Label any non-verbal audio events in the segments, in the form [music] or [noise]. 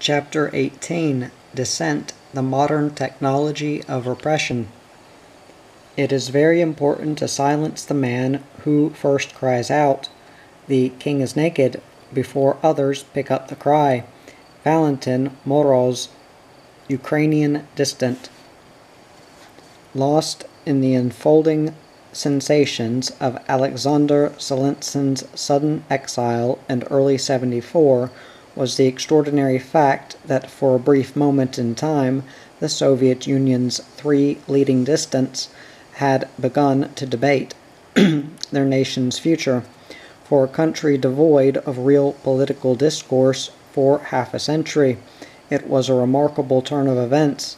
Chapter 18 Dissent The Modern Technology of Repression. It is very important to silence the man who first cries out, The king is naked, before others pick up the cry. Valentin Moroz, Ukrainian Dissident. Lost in the unfolding sensations of Alexander Solzhenitsyn's sudden exile in early 74 was the extraordinary fact that for a brief moment in time the Soviet Union's three leading dissidents had begun to debate [clears throat] their nation's future. For a country devoid of real political discourse for half a century, it was a remarkable turn of events.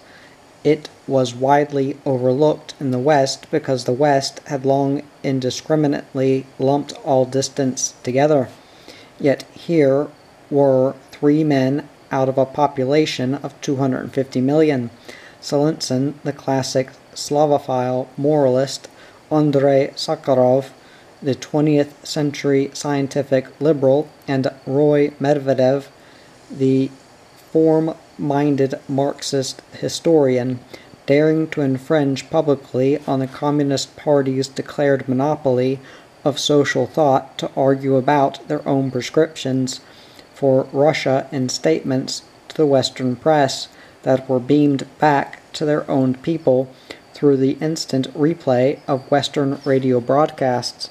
It was widely overlooked in the West because the West had long indiscriminately lumped all dissidents together. Yet here were three men out of a population of 250 million. Solzhenitsyn, the classic Slavophile moralist, Andrei Sakharov, the 20th century scientific liberal, and Roy Medvedev, the form minded Marxist historian, daring to infringe publicly on the Communist Party's declared monopoly of social thought to argue about their own prescriptions for Russia in statements to the Western press that were beamed back to their own people through the instant replay of Western radio broadcasts.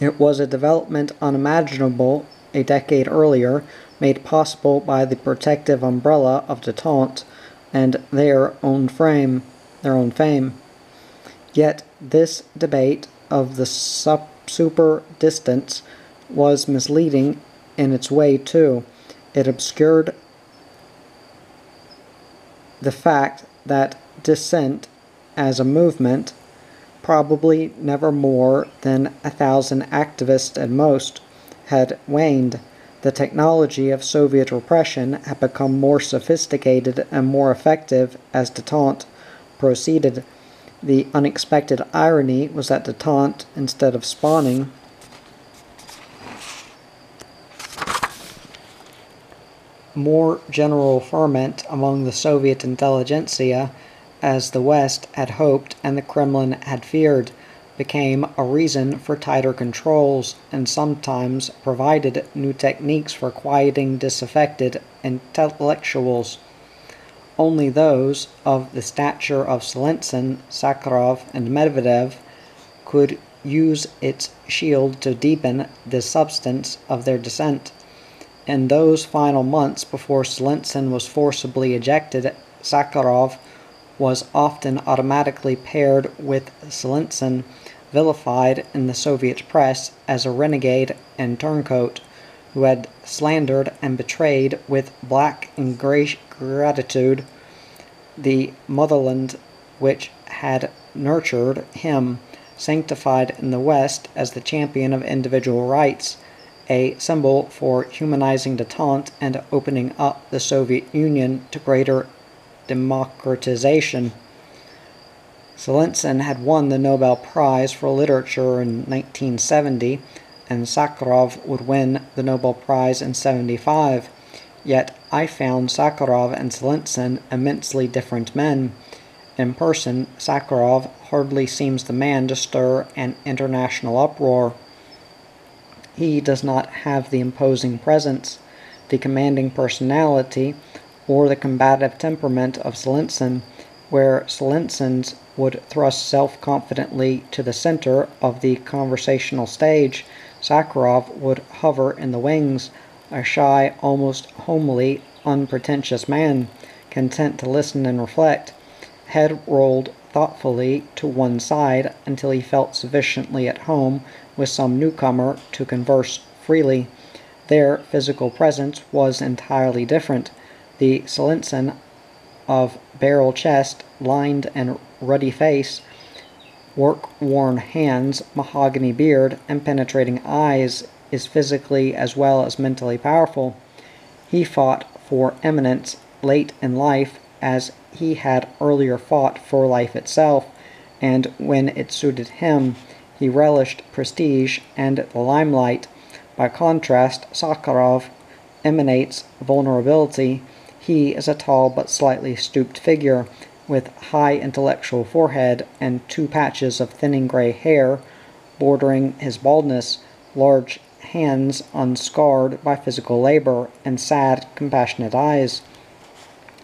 It was a development unimaginable a decade earlier, made possible by the protective umbrella of detente and their own frame, their own fame. Yet this debate of the super distance was misleading in its way too. It obscured the fact that dissent as a movement, probably never more than a thousand activists at most, had waned. The technology of Soviet repression had become more sophisticated and more effective as detente proceeded. The unexpected irony was that detente, instead of spawning more general ferment among the Soviet intelligentsia, as the West had hoped and the Kremlin had feared, became a reason for tighter controls and sometimes provided new techniques for quieting disaffected intellectuals. Only those of the stature of Solzhenitsyn, Sakharov, and Medvedev could use its shield to deepen the substance of their dissent. In those final months before Solzhenitsyn was forcibly ejected, Sakharov was often automatically paired with Solzhenitsyn, vilified in the Soviet press as a renegade and turncoat, who had slandered and betrayed with black ingratitude the motherland which had nurtured him, sanctified in the West as the champion of individual rights a symbol for humanizing detente and opening up the Soviet Union to greater democratization. Solzhenitsyn had won the Nobel Prize for Literature in 1970, and Sakharov would win the Nobel Prize in 75. Yet I found Sakharov and Solzhenitsyn immensely different men. In person, Sakharov hardly seems the man to stir an international uproar. He does not have the imposing presence, the commanding personality, or the combative temperament of Solzhenitsyn, where Solzhenitsyn's would thrust self-confidently to the center of the conversational stage, Sakharov would hover in the wings, a shy, almost homely, unpretentious man, content to listen and reflect, head rolled thoughtfully to one side until he felt sufficiently at home with some newcomer to converse freely. Their physical presence was entirely different. The Solzhenitsyn of barrel chest, lined and ruddy face, work-worn hands, mahogany beard, and penetrating eyes is physically as well as mentally powerful. He fought for eminence late in life as he had earlier fought for life itself, and when it suited him, he relished prestige and the limelight. By contrast, Sakharov emanates vulnerability, he is a tall but slightly stooped figure with high intellectual forehead and two patches of thinning gray hair bordering his baldness, large hands unscarred by physical labor, and sad, compassionate eyes.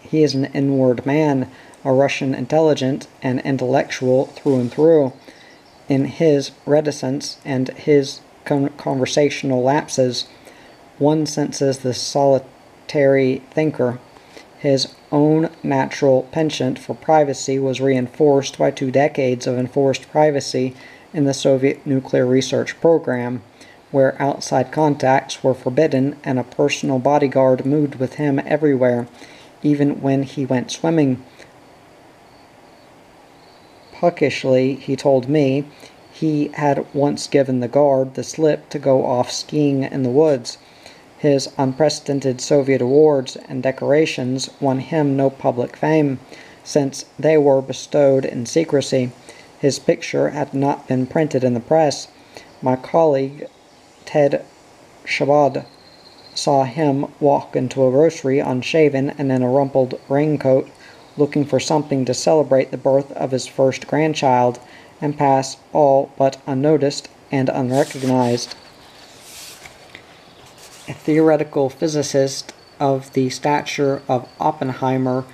He is an inward man, a Russian intelligent and intellectual through and through. In his reticence and his con- conversational lapses, one senses the solitary thinker. His own natural penchant for privacy was reinforced by two decades of enforced privacy in the Soviet nuclear research program, where outside contacts were forbidden and a personal bodyguard moved with him everywhere, even when he went swimming. Puckishly, he told me, he had once given the guard the slip to go off skiing in the woods his unprecedented Soviet awards and decorations won him no public fame, since they were bestowed in secrecy. His picture had not been printed in the press. My colleague, Ted Shabad, saw him walk into a grocery unshaven and in a rumpled raincoat, looking for something to celebrate the birth of his first grandchild, and pass all but unnoticed and unrecognized a theoretical physicist of the stature of Oppenheimer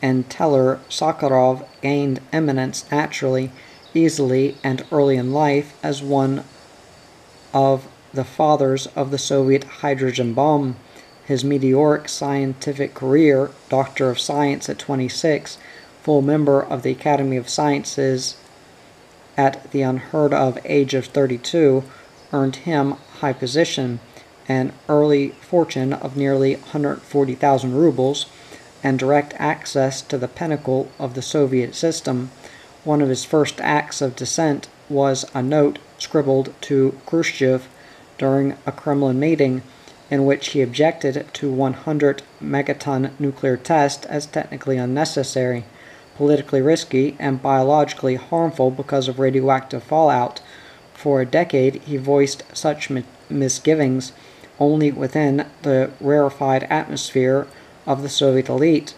and Teller, Sakharov gained eminence naturally, easily, and early in life as one of the fathers of the Soviet hydrogen bomb. His meteoric scientific career, Doctor of Science at 26, full member of the Academy of Sciences at the unheard of age of 32, earned him high position an early fortune of nearly 140,000 rubles, and direct access to the pinnacle of the Soviet system. One of his first acts of dissent was a note scribbled to Khrushchev during a Kremlin meeting in which he objected to 100 megaton nuclear test as technically unnecessary, politically risky, and biologically harmful because of radioactive fallout. For a decade, he voiced such misgivings only within the rarefied atmosphere of the Soviet elite.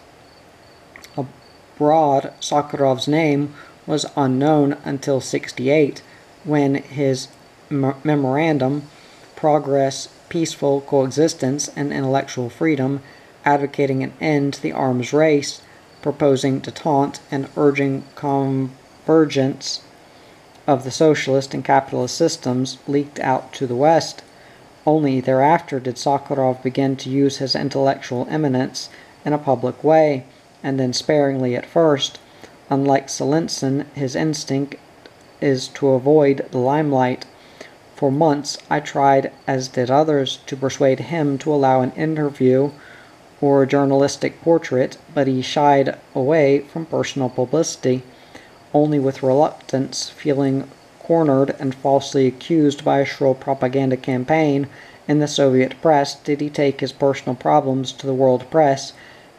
Abroad, Sakharov's name was unknown until 68, when his memorandum, Progress, Peaceful Coexistence, and Intellectual Freedom, advocating an end to the arms race, proposing detente, and urging convergence of the socialist and capitalist systems, leaked out to the West. Only thereafter did Sakharov begin to use his intellectual eminence in a public way, and then sparingly at first. Unlike Solzhenitsyn, his instinct is to avoid the limelight. For months I tried, as did others, to persuade him to allow an interview or a journalistic portrait, but he shied away from personal publicity, only with reluctance, feeling cornered and falsely accused by a shrill propaganda campaign in the Soviet press did he take his personal problems to the world press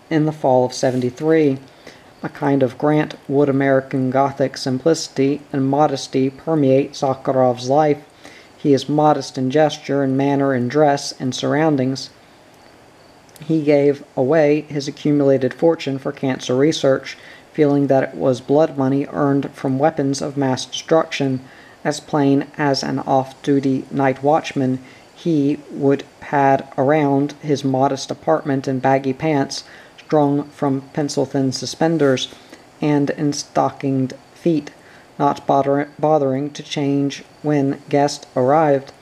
in the fall of 73. A kind of Grant Wood American Gothic simplicity and modesty permeate Sakharov's life. He is modest in gesture and manner and dress and surroundings. He gave away his accumulated fortune for cancer research, feeling that it was blood money earned from weapons of mass destruction as plain as an off duty night watchman, he would pad around his modest apartment in baggy pants strung from pencil thin suspenders and in stockinged feet, not bother- bothering to change when guests arrived.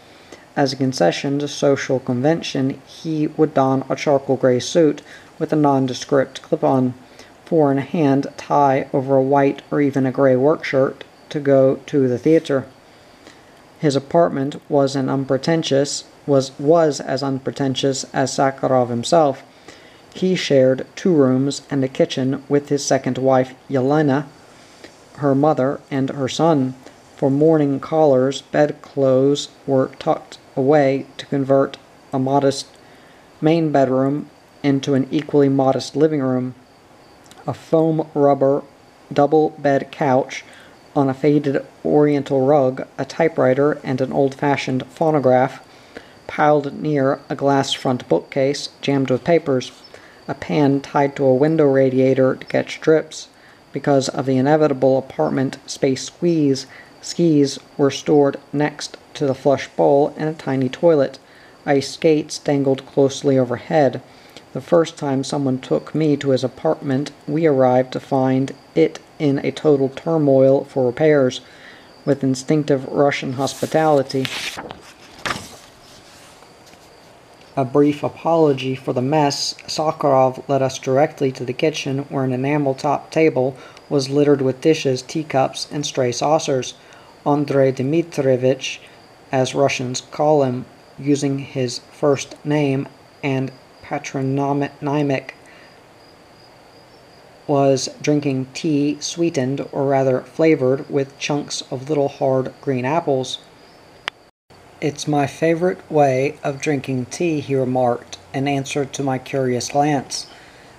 As a concession to social convention, he would don a charcoal gray suit with a nondescript clip on, four in hand tie over a white or even a gray work shirt to go to the theater. His apartment was an unpretentious was was as unpretentious as Sakharov himself. He shared two rooms and a kitchen with his second wife Yelena, her mother, and her son. For morning callers, bedclothes were tucked away to convert a modest main bedroom into an equally modest living room. A foam rubber double bed couch on a faded oriental rug, a typewriter, and an old fashioned phonograph piled near a glass front bookcase jammed with papers, a pan tied to a window radiator to catch drips. Because of the inevitable apartment space squeeze, skis were stored next to the flush bowl and a tiny toilet. Ice skates dangled closely overhead. The first time someone took me to his apartment, we arrived to find it in a total turmoil for repairs, with instinctive Russian hospitality. A brief apology for the mess, Sakharov led us directly to the kitchen where an enamel top table was littered with dishes, teacups, and stray saucers. Andrei Dmitrievich, as Russians call him, using his first name and patronymic, was drinking tea sweetened, or rather flavored, with chunks of little hard green apples. It's my favorite way of drinking tea, he remarked, in answer to my curious glance.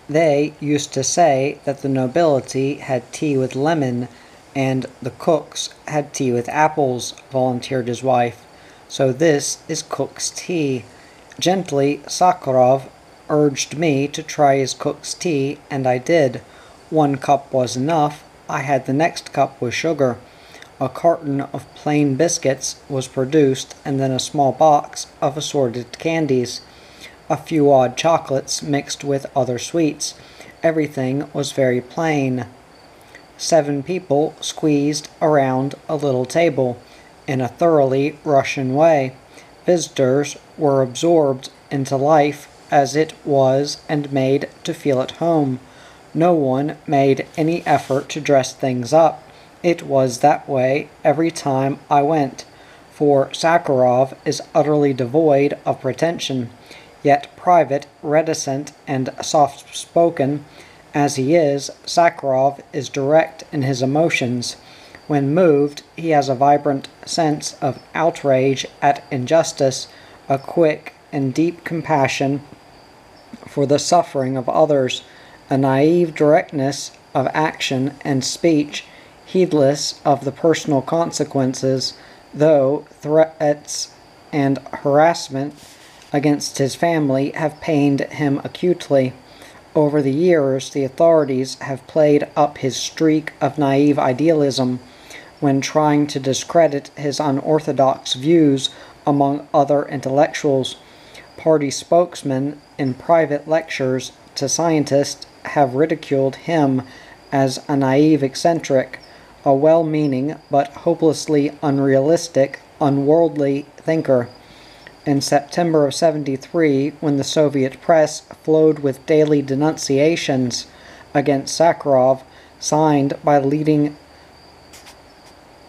They used to say that the nobility had tea with lemon and the cooks had tea with apples, volunteered his wife. So this is cook's tea. Gently, Sakharov urged me to try his cook's tea, and I did. One cup was enough. I had the next cup with sugar. A carton of plain biscuits was produced, and then a small box of assorted candies. A few odd chocolates mixed with other sweets. Everything was very plain. Seven people squeezed around a little table in a thoroughly Russian way. Visitors were absorbed into life as it was and made to feel at home. No one made any effort to dress things up. It was that way every time I went, for Sakharov is utterly devoid of pretension, yet private, reticent, and soft spoken as he is, Sakharov is direct in his emotions. When moved, he has a vibrant sense of outrage at injustice, a quick and deep compassion for the suffering of others, a naive directness of action and speech heedless of the personal consequences, though threats and harassment against his family have pained him acutely. Over the years, the authorities have played up his streak of naive idealism when trying to discredit his unorthodox views among other intellectuals. Party spokesmen in private lectures to scientists have ridiculed him as a naive eccentric a well meaning but hopelessly unrealistic, unworldly thinker. In September of 73, when the Soviet press flowed with daily denunciations against Sakharov, signed by leading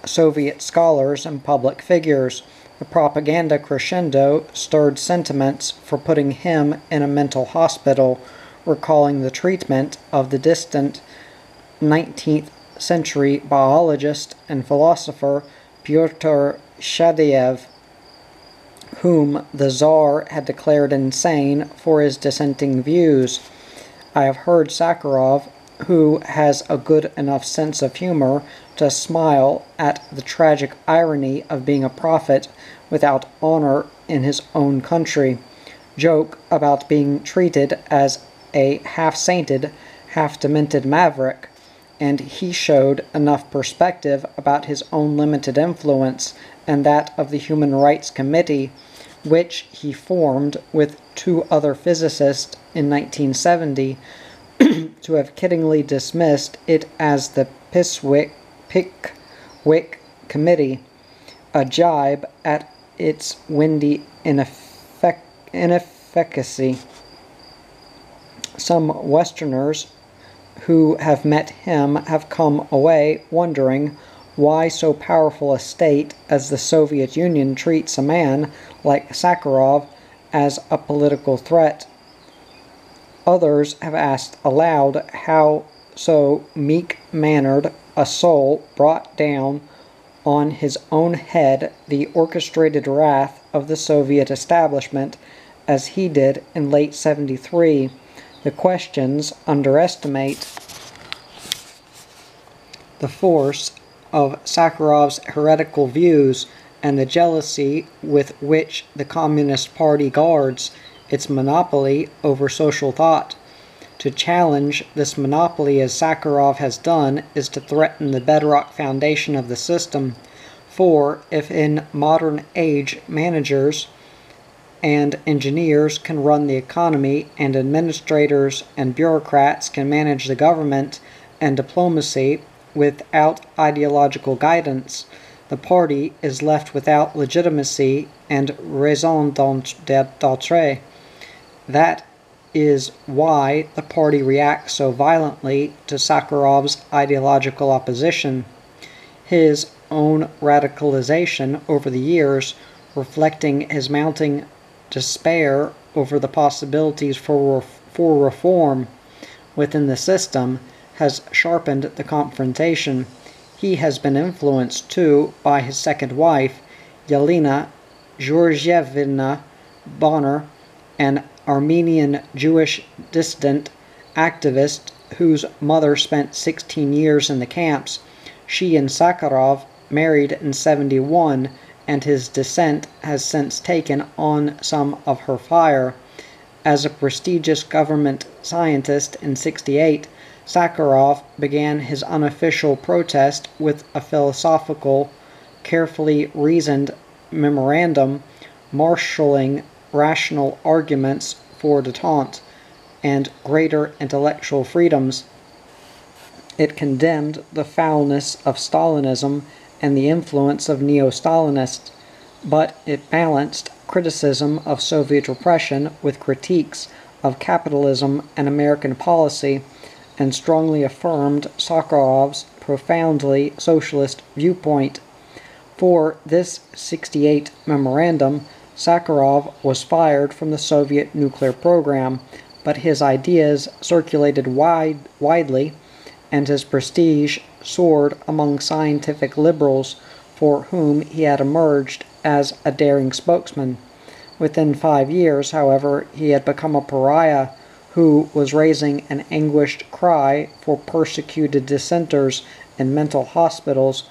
Soviet scholars and public figures, the propaganda crescendo stirred sentiments for putting him in a mental hospital, recalling the treatment of the distant 19th century biologist and philosopher Pyotr Chaadayev, whom the Tsar had declared insane for his dissenting views. I have heard Sakharov, who has a good enough sense of humor to smile at the tragic irony of being a prophet without honor in his own country, joke about being treated as a half sainted, half demented maverick and he showed enough perspective about his own limited influence and that of the Human Rights Committee, which he formed with two other physicists in 1970, [clears throat] to have kiddingly dismissed it as the Piswick, Pickwick Committee, a jibe at its windy ineffic- inefficacy. Some Westerners who have met him have come away wondering why so powerful a state as the Soviet Union treats a man like Sakharov as a political threat. Others have asked aloud how so meek mannered a soul brought down on his own head the orchestrated wrath of the Soviet establishment as he did in late 73 the questions underestimate the force of Sakharov's heretical views and the jealousy with which the Communist Party guards its monopoly over social thought. To challenge this monopoly as Sakharov has done is to threaten the bedrock foundation of the system. For if in modern age managers and engineers can run the economy and administrators and bureaucrats can manage the government and diplomacy without ideological guidance, the party is left without legitimacy and raison d'etre. That is why the party reacts so violently to Sakharov's ideological opposition. His own radicalization over the years, reflecting his mounting despair over the possibilities for, for reform within the system, has sharpened the confrontation. He has been influenced, too, by his second wife, Yelena Georgievna Bonner, an Armenian Jewish dissident activist whose mother spent 16 years in the camps. She and Sakharov married in 71, and his dissent has since taken on some of her fire. As a prestigious government scientist in 68, Sakharov began his unofficial protest with a philosophical, carefully reasoned memorandum marshalling rational arguments for detente and greater intellectual freedoms. It condemned the foulness of Stalinism and the influence of neo Stalinists, but it balanced criticism of Soviet repression with critiques of capitalism and American policy and strongly affirmed Sakharov's profoundly socialist viewpoint. For this 68 memorandum, Sakharov was fired from the Soviet nuclear program, but his ideas circulated wide, widely and his prestige soared among scientific liberals for whom he had emerged as a daring spokesman. Within five years, however, he had become a pariah who was raising an anguished cry for persecuted dissenters in mental hospitals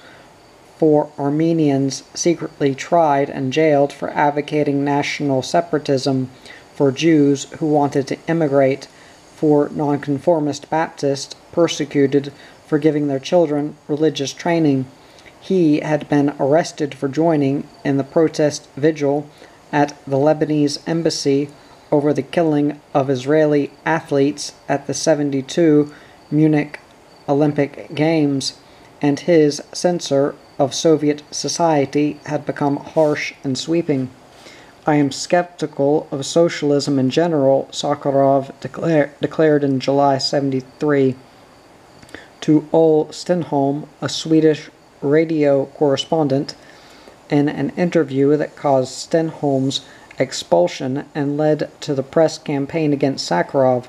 for Armenians secretly tried and jailed for advocating national separatism, for Jews who wanted to immigrate, for nonconformist Baptists persecuted for giving their children religious training. He had been arrested for joining in the protest vigil at the Lebanese embassy over the killing of Israeli athletes at the 72 Munich Olympic Games, and his censor of Soviet society had become harsh and sweeping. I am skeptical of socialism in general, Sakharov declare, declared in July 73 to Olle Stenholm, a Swedish radio correspondent, in an interview that caused Stenholm's expulsion and led to the press campaign against Sakharov.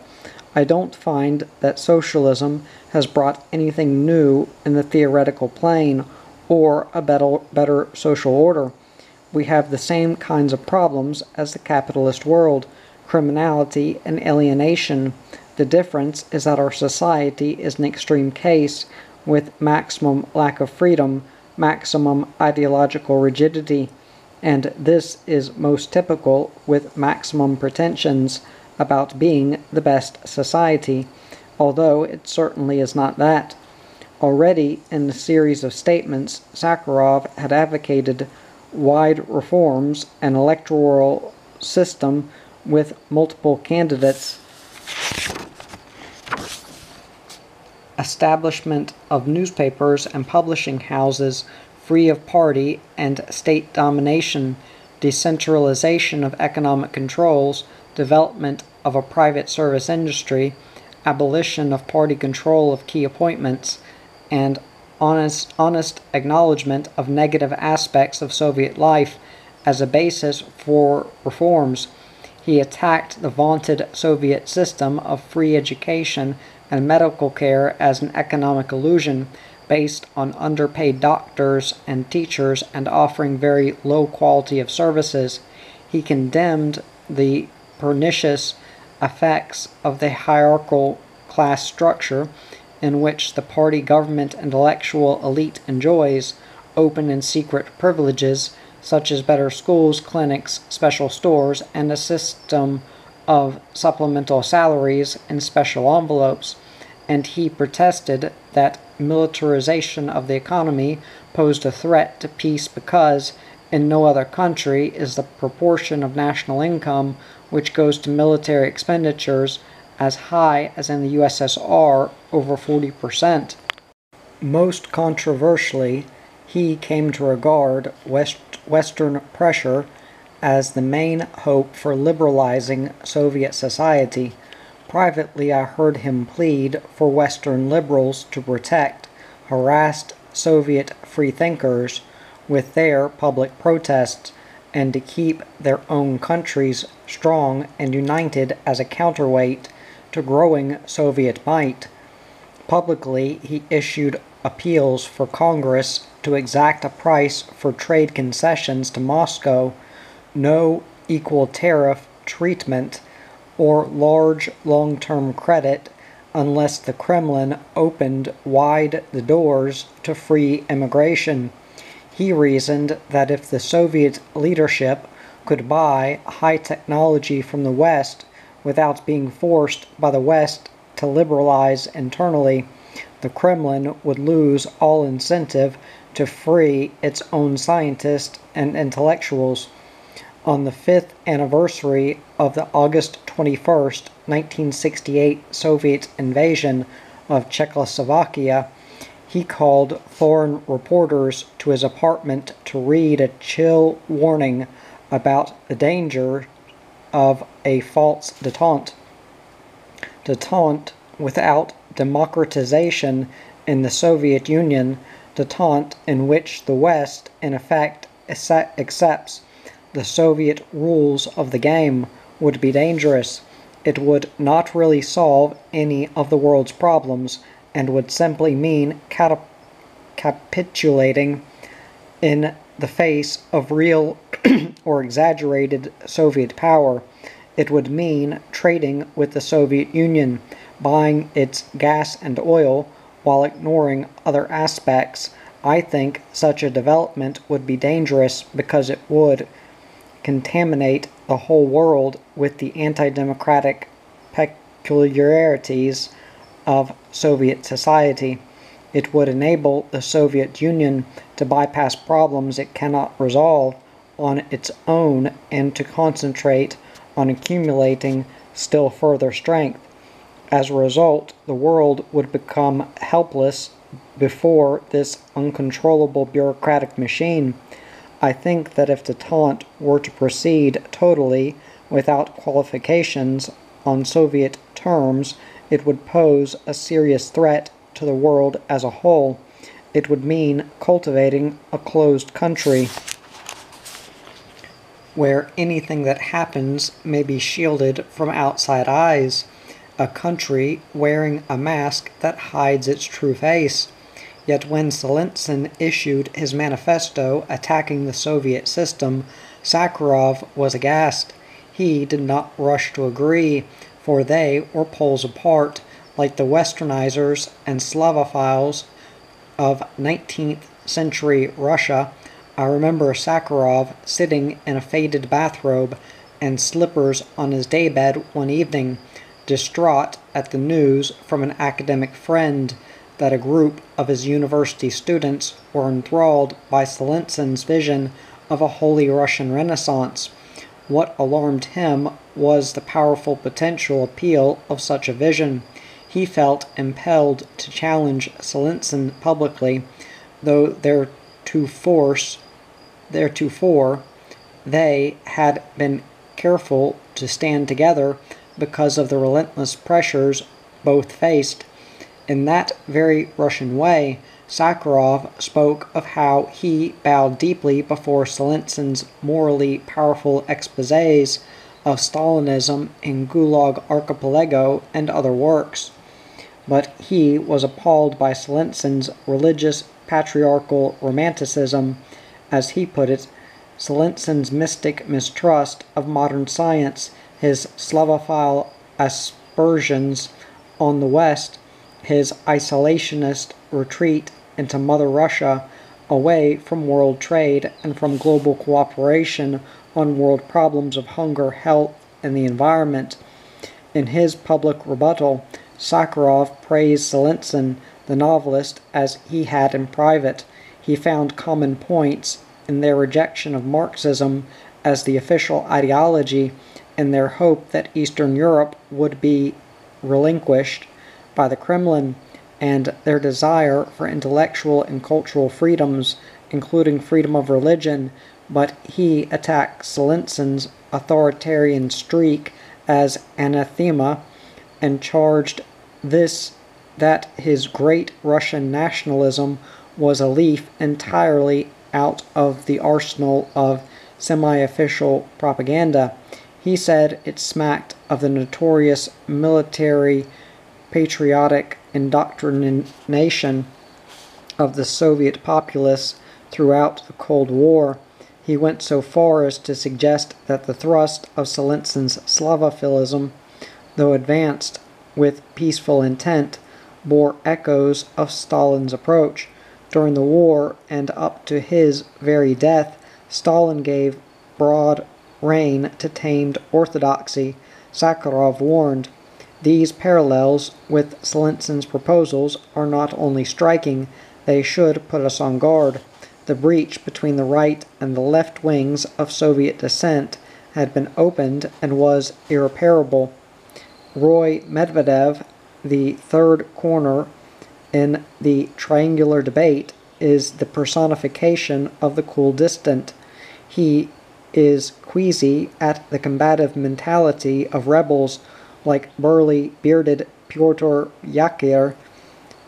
I don't find that socialism has brought anything new in the theoretical plane or a better, better social order. We have the same kinds of problems as the capitalist world criminality and alienation. The difference is that our society is an extreme case with maximum lack of freedom, maximum ideological rigidity, and this is most typical with maximum pretensions about being the best society, although it certainly is not that. Already in the series of statements, Sakharov had advocated wide reforms, an electoral system with multiple candidates, establishment of newspapers and publishing houses free of party and state domination, decentralization of economic controls, development of a private service industry, abolition of party control of key appointments, and honest, honest acknowledgement of negative aspects of Soviet life as a basis for reforms. He attacked the vaunted Soviet system of free education and medical care as an economic illusion based on underpaid doctors and teachers and offering very low quality of services. He condemned the pernicious effects of the hierarchical class structure in which the party government intellectual elite enjoys open and secret privileges, such as better schools, clinics, special stores, and a system of supplemental salaries and special envelopes, and he protested that militarization of the economy posed a threat to peace because in no other country is the proportion of national income which goes to military expenditures as high as in the USSR, over 40%. Most controversially, he came to regard West, Western pressure as the main hope for liberalizing Soviet society. Privately, I heard him plead for Western liberals to protect harassed Soviet freethinkers with their public protests and to keep their own countries strong and united as a counterweight to growing Soviet might. Publicly, he issued appeals for Congress to exact a price for trade concessions to Moscow, no equal tariff treatment, or large long term credit unless the Kremlin opened wide the doors to free immigration. He reasoned that if the Soviet leadership could buy high technology from the West without being forced by the West to liberalize internally, the Kremlin would lose all incentive to free its own scientists and intellectuals. On the fifth anniversary of the August 21, 1968 Soviet invasion of Czechoslovakia, he called foreign reporters to his apartment to read a chill warning about the danger of a false detente. Detente without democratization in the Soviet Union, detente in which the West, in effect, accepts the Soviet rules of the game, would be dangerous. It would not really solve any of the world's problems and would simply mean capitulating in the face of real [clears throat] or exaggerated Soviet power. It would mean trading with the Soviet Union, buying its gas and oil while ignoring other aspects. I think such a development would be dangerous because it would contaminate the whole world with the anti democratic peculiarities of Soviet society. It would enable the Soviet Union to bypass problems it cannot resolve on its own and to concentrate on accumulating still further strength. As a result, the world would become helpless before this uncontrollable bureaucratic machine. I think that if detente were to proceed totally without qualifications on Soviet terms, it would pose a serious threat to the world as a whole. It would mean cultivating a closed country where anything that happens may be shielded from outside eyes, a country wearing a mask that hides its true face. Yet when Solzhenitsyn issued his manifesto attacking the Soviet system, Sakharov was aghast. He did not rush to agree, for they were poles apart, like the westernizers and Slavophiles of 19th century Russia. I remember Sakharov sitting in a faded bathrobe and slippers on his daybed one evening, distraught at the news from an academic friend that a group of his university students were enthralled by Solzhenitsyn's vision of a holy Russian Renaissance. What alarmed him was the powerful potential appeal of such a vision. He felt impelled to challenge Solzhenitsyn publicly, though theretofore, theretofore they had been careful to stand together because of the relentless pressures both faced. In that very Russian way, Sakharov spoke of how he bowed deeply before Solzhenitsyn's morally powerful exposés of Stalinism in Gulag Archipelago and other works. But he was appalled by Solzhenitsyn's religious patriarchal romanticism, as he put it, Solzhenitsyn's mystic mistrust of modern science, his Slavophile aspersions on the West, his isolationist retreat into Mother Russia, away from world trade and from global cooperation on world problems of hunger, health, and the environment. In his public rebuttal, Sakharov praised Solzhenitsyn, the novelist, as he had in private. He found common points in their rejection of Marxism as the official ideology and their hope that Eastern Europe would be relinquished by the Kremlin and their desire for intellectual and cultural freedoms, including freedom of religion, but he attacked Solzhenitsyn's authoritarian streak as anathema and charged this that his great Russian nationalism was a leaf entirely out of the arsenal of semi official propaganda. He said it smacked of the notorious military patriotic indoctrination of the Soviet populace throughout the Cold War. He went so far as to suggest that the thrust of Solzhenitsyn's Slavophilism, though advanced with peaceful intent, bore echoes of Stalin's approach. During the war and up to his very death, Stalin gave broad rein to tamed orthodoxy. Sakharov warned, these parallels with Solzhenitsyn's proposals are not only striking, they should put us on guard. The breach between the right and the left wings of Soviet dissent had been opened and was irreparable. Roy Medvedev, the third corner in the triangular debate, is the personification of the cool distant. He is queasy at the combative mentality of rebels like burly, bearded Pyotr Yakir,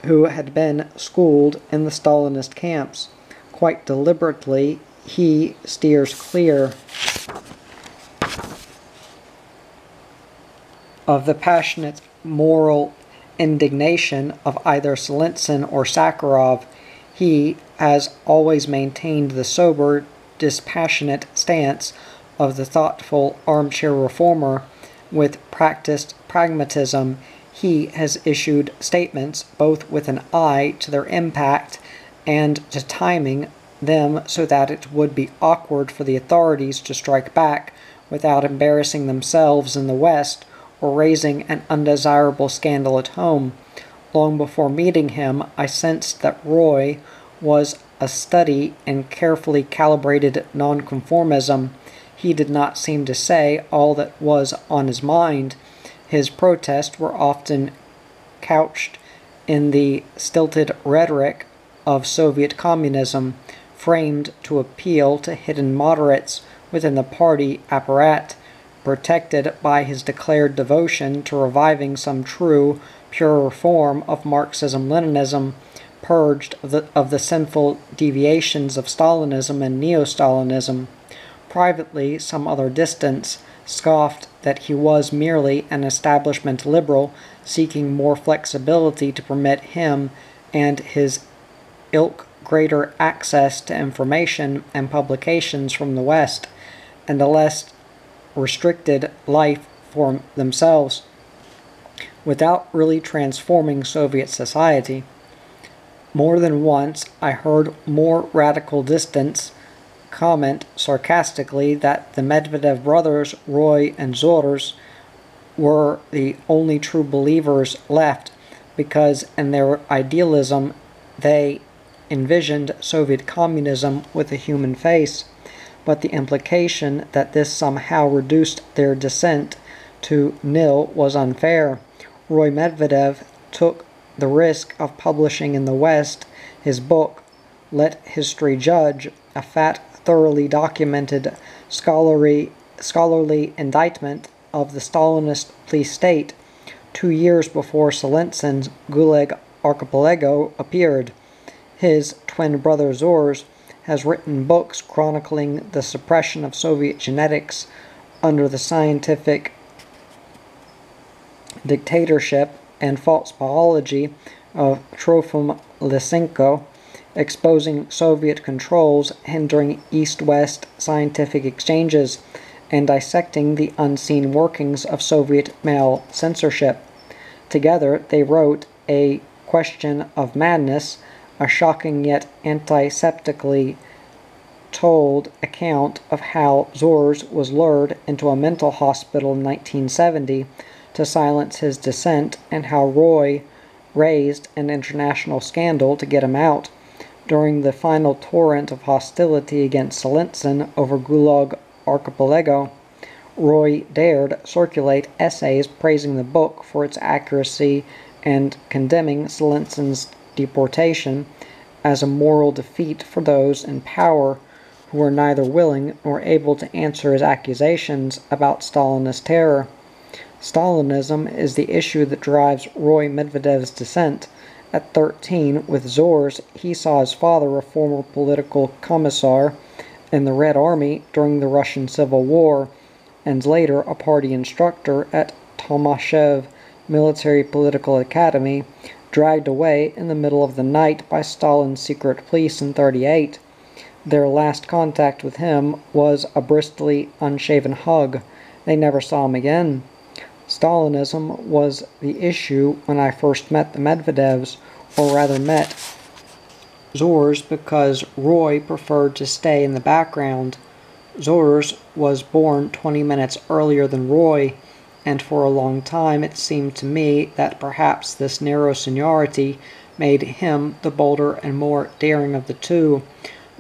who had been schooled in the Stalinist camps. Quite deliberately, he steers clear of the passionate moral indignation of either Solzhenitsyn or Sakharov. He has always maintained the sober, dispassionate stance of the thoughtful armchair reformer with practiced pragmatism, he has issued statements both with an eye to their impact and to timing them so that it would be awkward for the authorities to strike back without embarrassing themselves in the West or raising an undesirable scandal at home. Long before meeting him, I sensed that Roy was a study in carefully calibrated nonconformism he did not seem to say all that was on his mind. His protests were often couched in the stilted rhetoric of Soviet communism, framed to appeal to hidden moderates within the party apparat, protected by his declared devotion to reviving some true, pure form of Marxism Leninism, purged of the, of the sinful deviations of Stalinism and Neo Stalinism privately some other distance, scoffed that he was merely an establishment liberal seeking more flexibility to permit him and his ilk greater access to information and publications from the West, and a less restricted life for themselves, without really transforming Soviet society. More than once I heard more radical distance comment sarcastically that the Medvedev brothers, Roy and Zhores, were the only true believers left because, in their idealism, they envisioned Soviet communism with a human face. But the implication that this somehow reduced their dissent to nil was unfair. Roy Medvedev took the risk of publishing in the West his book, Let History Judge, a fat thoroughly documented scholarly, scholarly indictment of the Stalinist police state two years before Solzhenitsyn's Gulag Archipelago appeared. His twin brother Zhores has written books chronicling the suppression of Soviet genetics under the scientific dictatorship and false biology of Trofim Lysenko exposing Soviet controls hindering East West scientific exchanges and dissecting the unseen workings of Soviet mail censorship. Together, they wrote A Question of Madness, a shocking yet antiseptically told account of how Zhores was lured into a mental hospital in 1970 to silence his dissent and how Roy raised an international scandal to get him out. During the final torrent of hostility against Solzhenitsyn over Gulag Archipelago, Roy dared circulate essays praising the book for its accuracy and condemning Solzhenitsyn's deportation as a moral defeat for those in power who were neither willing nor able to answer his accusations about Stalinist terror. Stalinism is the issue that drives Roy Medvedev's dissent. At 13, with Zhores, he saw his father, a former political commissar in the Red Army during the Russian Civil War, and later a party instructor at Tolmachev Military Political Academy, dragged away in the middle of the night by Stalin's secret police in 38. Their last contact with him was a bristly, unshaven hug. They never saw him again. Stalinism was the issue when I first met the Medvedevs, or rather met Zhores because Roy preferred to stay in the background. Zhores was born 20 minutes earlier than Roy, and for a long time it seemed to me that perhaps this narrow seniority made him the bolder and more daring of the two.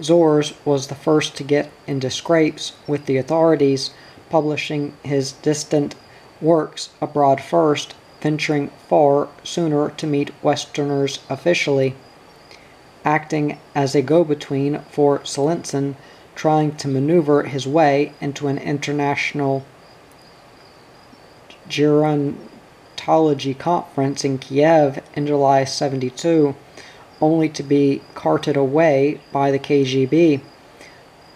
Zhores was the first to get into scrapes with the authorities, publishing his dissident works abroad first, venturing far sooner to meet Westerners officially. Acting as a go between for Solzhenitsyn, trying to maneuver his way into an international gerontology conference in Kiev in July 72 only to be carted away by the KGB.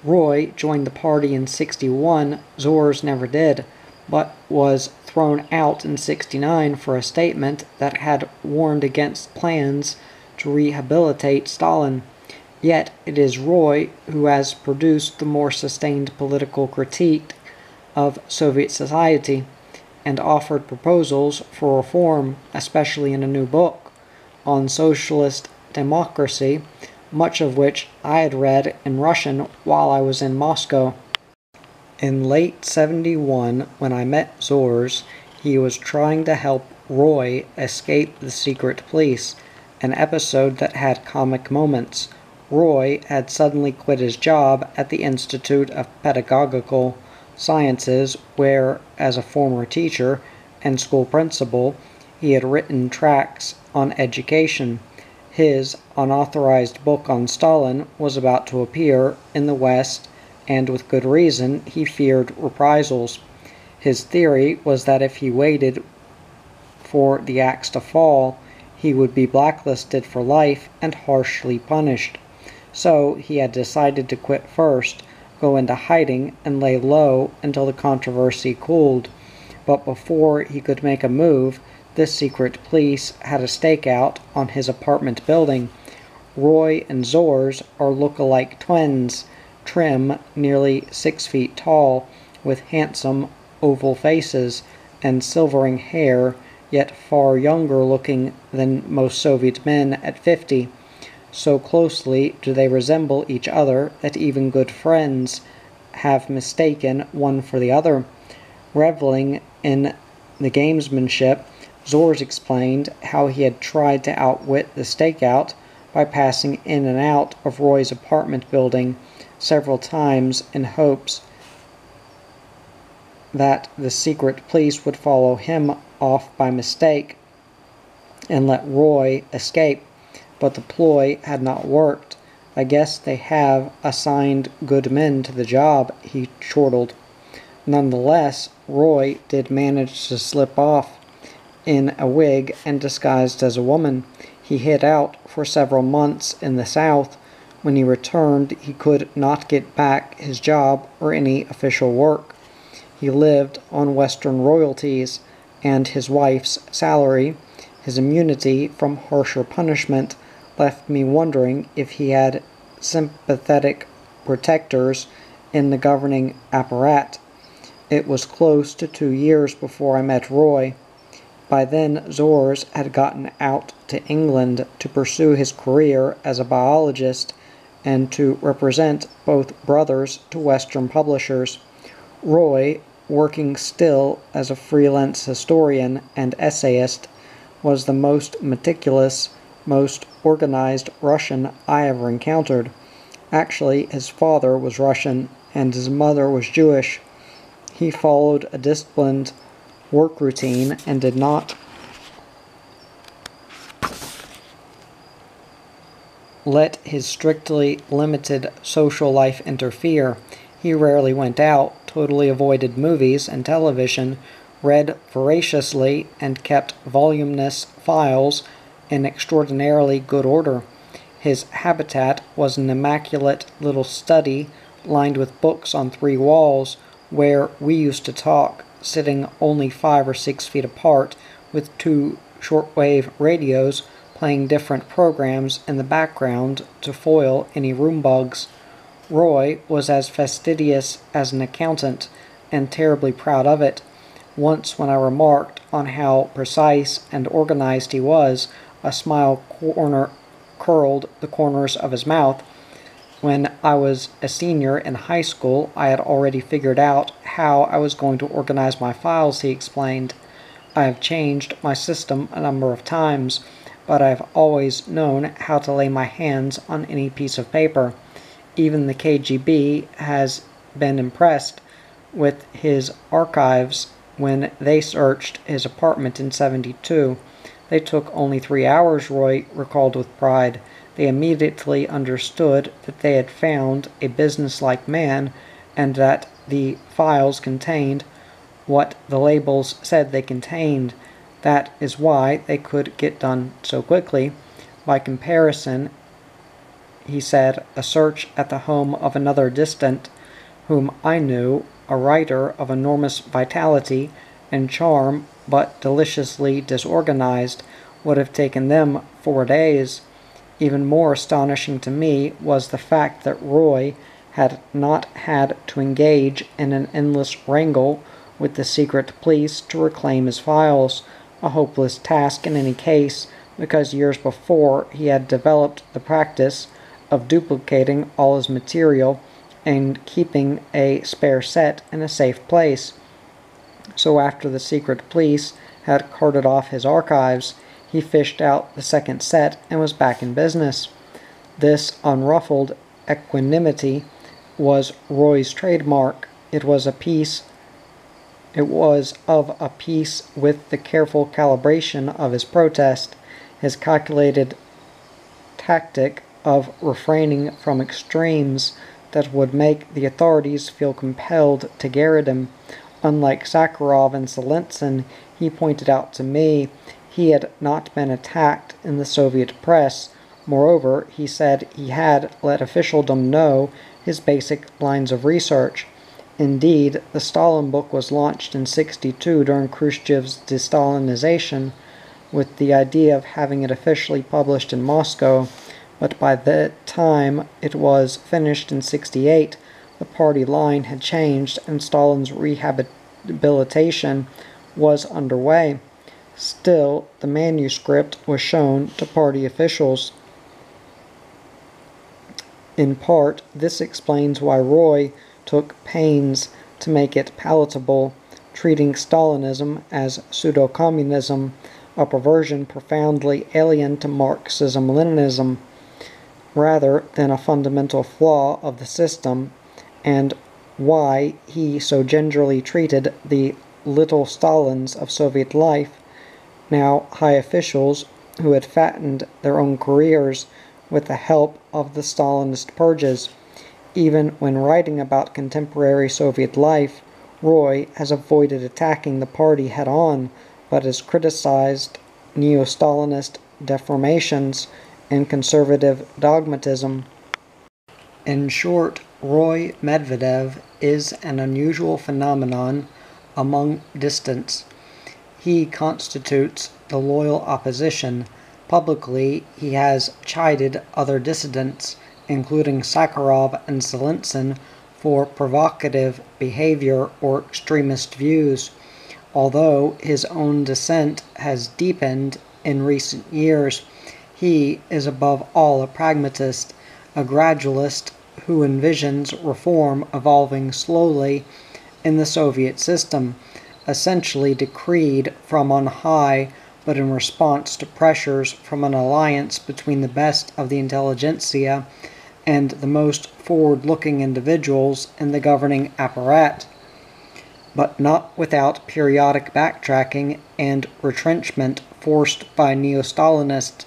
Roy joined the party in 61, Zhores never did, but was thrown out in 69 for a statement that had warned against plans to rehabilitate Stalin. Yet it is Roy who has produced the more sustained political critique of Soviet society and offered proposals for reform, especially in a new book on socialist democracy, much of which I had read in Russian while I was in Moscow. In late 71, when I met Zhores, he was trying to help Roy escape the secret police, an episode that had comic moments. Roy had suddenly quit his job at the Institute of Pedagogical Sciences, where, as a former teacher and school principal, he had written tracts on education. His unauthorized book on Stalin was about to appear in the West, and with good reason he feared reprisals. His theory was that if he waited for the axe to fall, he would be blacklisted for life and harshly punished. So he had decided to quit first, go into hiding, and lay low until the controversy cooled. But before he could make a move, the secret police had a stakeout on his apartment building. Roy and Zhores are look-alike twins, trim, nearly six feet tall, with handsome oval faces and silvering hair, yet far younger looking than most Soviet men at 50. So closely do they resemble each other that even good friends have mistaken one for the other. Reveling in the gamesmanship, Zhores explained how he had tried to outwit the stakeout by passing in and out of Roy's apartment building several times in hopes that the secret police would follow him off by mistake and let Roy escape, but the ploy had not worked. I guess they have assigned good men to the job, he chortled. Nonetheless, Roy did manage to slip off in a wig and disguised as a woman. He hid out for several months in the South. When he returned, he could not get back his job or any official work. He lived on Western royalties and his wife's salary. His immunity from harsher punishment left me wondering if he had sympathetic protectors in the governing apparat. It was close to two years before I met Roy. By then, Zhores had gotten out to England to pursue his career as a biologist and to represent both brothers to Western publishers. Roy, working still as a freelance historian and essayist, was the most meticulous, most organized Russian I ever encountered. Actually, his father was Russian and his mother was Jewish. He followed a disciplined work routine and did not let his strictly limited social life interfere. He rarely went out, totally avoided movies and television, read voraciously, and kept voluminous files in extraordinarily good order. His habitat was an immaculate little study lined with books on three walls where we used to talk, sitting only five or six feet apart with two shortwave radios playing different programs in the background to foil any room bugs. Roy was as fastidious as an accountant and terribly proud of it. Once, when I remarked on how precise and organized he was, a smile corner curled the corners of his mouth. When I was a senior in high school, I had already figured out how I was going to organize my files, he explained. I have changed my system a number of times but I've always known how to lay my hands on any piece of paper. Even the KGB has been impressed with his archives when they searched his apartment in 72. They took only three hours, Roy recalled with pride. They immediately understood that they had found a businesslike man and that the files contained what the labels said they contained. That is why they could get done so quickly. By comparison, he said, a search at the home of another dissident, whom I knew, a writer of enormous vitality and charm, but deliciously disorganized, would have taken them four days. Even more astonishing to me was the fact that Roy had not had to engage in an endless wrangle with the secret police to reclaim his files a hopeless task in any case, because years before he had developed the practice of duplicating all his material and keeping a spare set in a safe place. So after the secret police had carted off his archives, he fished out the second set and was back in business. This unruffled equanimity was Roy's trademark. It was a piece it was of a piece with the careful calibration of his protest, his calculated tactic of refraining from extremes that would make the authorities feel compelled to garrot him. Unlike Sakharov and Solzhenitsyn, he pointed out to me, he had not been attacked in the Soviet press. Moreover, he said he had let officialdom know his basic lines of research. Indeed, the Stalin book was launched in 62 during Khrushchev's de-Stalinization with the idea of having it officially published in Moscow, but by the time it was finished in 68, the party line had changed and Stalin's rehabilitation was underway. Still, the manuscript was shown to party officials. In part, this explains why Roy took pains to make it palatable, treating Stalinism as pseudo communism, a perversion profoundly alien to Marxism Leninism, rather than a fundamental flaw of the system, and why he so gingerly treated the little Stalins of Soviet life, now high officials who had fattened their own careers with the help of the Stalinist purges. Even when writing about contemporary Soviet life, Roy has avoided attacking the party head on, but has criticized neo Stalinist deformations and conservative dogmatism. In short, Roy Medvedev is an unusual phenomenon among dissidents. He constitutes the loyal opposition. Publicly, he has chided other dissidents including Sakharov and Solzhenitsyn, for provocative behavior or extremist views. Although his own dissent has deepened in recent years, he is above all a pragmatist, a gradualist who envisions reform evolving slowly in the Soviet system, essentially decreed from on high but in response to pressures from an alliance between the best of the intelligentsia and the most forward looking individuals in the governing apparat, but not without periodic backtracking and retrenchment forced by neo Stalinists.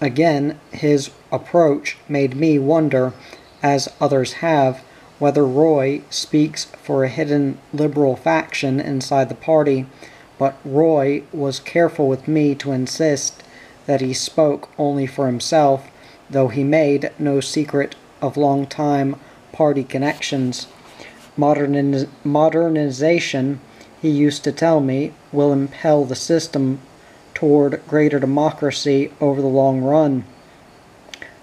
Again, his approach made me wonder, as others have, whether Roy speaks for a hidden liberal faction inside the party but Roy was careful with me to insist that he spoke only for himself, though he made no secret of long time party connections. Moderniz- modernization, he used to tell me, will impel the system toward greater democracy over the long run.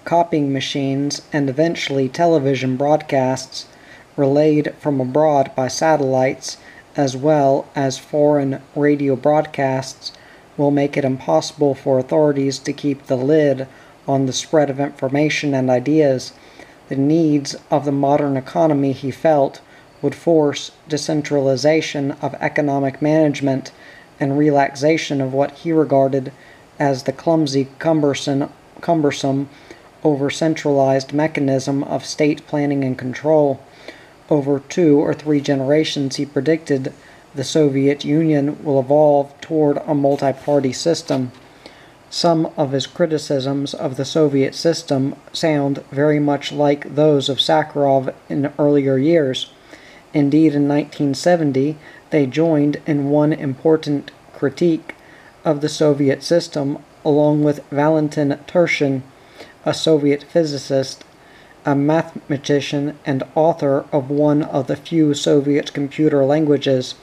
Copying machines and eventually television broadcasts relayed from abroad by satellites as well as foreign radio broadcasts will make it impossible for authorities to keep the lid on the spread of information and ideas. The needs of the modern economy, he felt, would force decentralization of economic management and relaxation of what he regarded as the clumsy, cumbersome, cumbersome over centralized mechanism of state planning and control over two or three generations, he predicted the Soviet Union will evolve toward a multi party system. Some of his criticisms of the Soviet system sound very much like those of Sakharov in earlier years. Indeed, in 1970, they joined in one important critique of the Soviet system, along with Valentin Turchin, a Soviet physicist a mathematician and author of one of the few Soviet computer languages,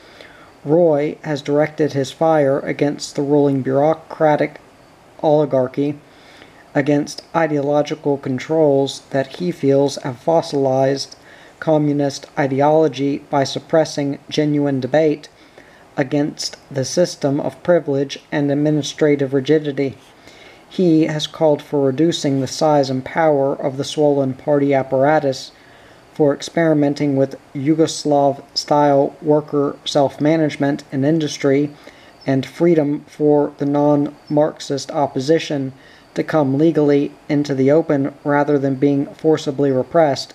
Roy has directed his fire against the ruling bureaucratic oligarchy, against ideological controls that he feels have fossilized communist ideology by suppressing genuine debate, against the system of privilege and administrative rigidity. He has called for reducing the size and power of the swollen party apparatus, for experimenting with Yugoslav style worker self management in industry, and freedom for the non Marxist opposition to come legally into the open rather than being forcibly repressed.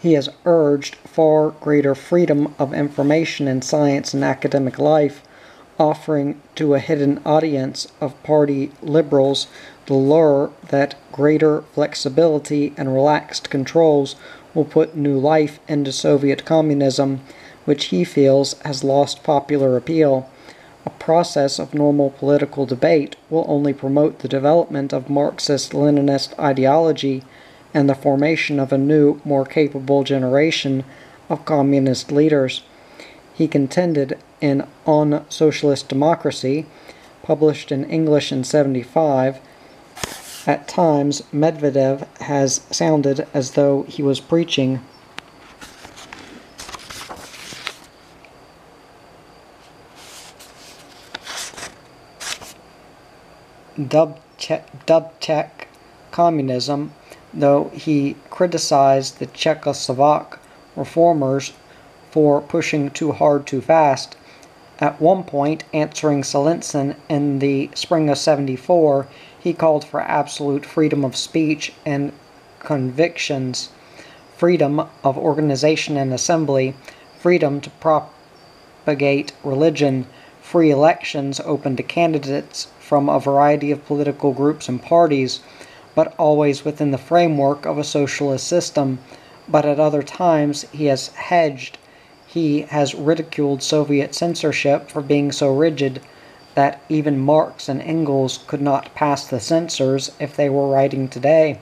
He has urged far greater freedom of information in science and academic life offering to a hidden audience of party liberals the lure that greater flexibility and relaxed controls will put new life into Soviet communism, which he feels has lost popular appeal. A process of normal political debate will only promote the development of Marxist Leninist ideology and the formation of a new, more capable generation of communist leaders. He contended in On Socialist Democracy, published in English in 75. At times, Medvedev has sounded as though he was preaching Dubček communism, though he criticized the Czechoslovak reformers for pushing too hard too fast. At one point, answering Solzhenitsyn in the spring of 74, he called for absolute freedom of speech and convictions, freedom of organization and assembly, freedom to propagate religion, free elections open to candidates from a variety of political groups and parties, but always within the framework of a socialist system. But at other times, he has hedged he has ridiculed Soviet censorship for being so rigid that even Marx and Engels could not pass the censors if they were writing today,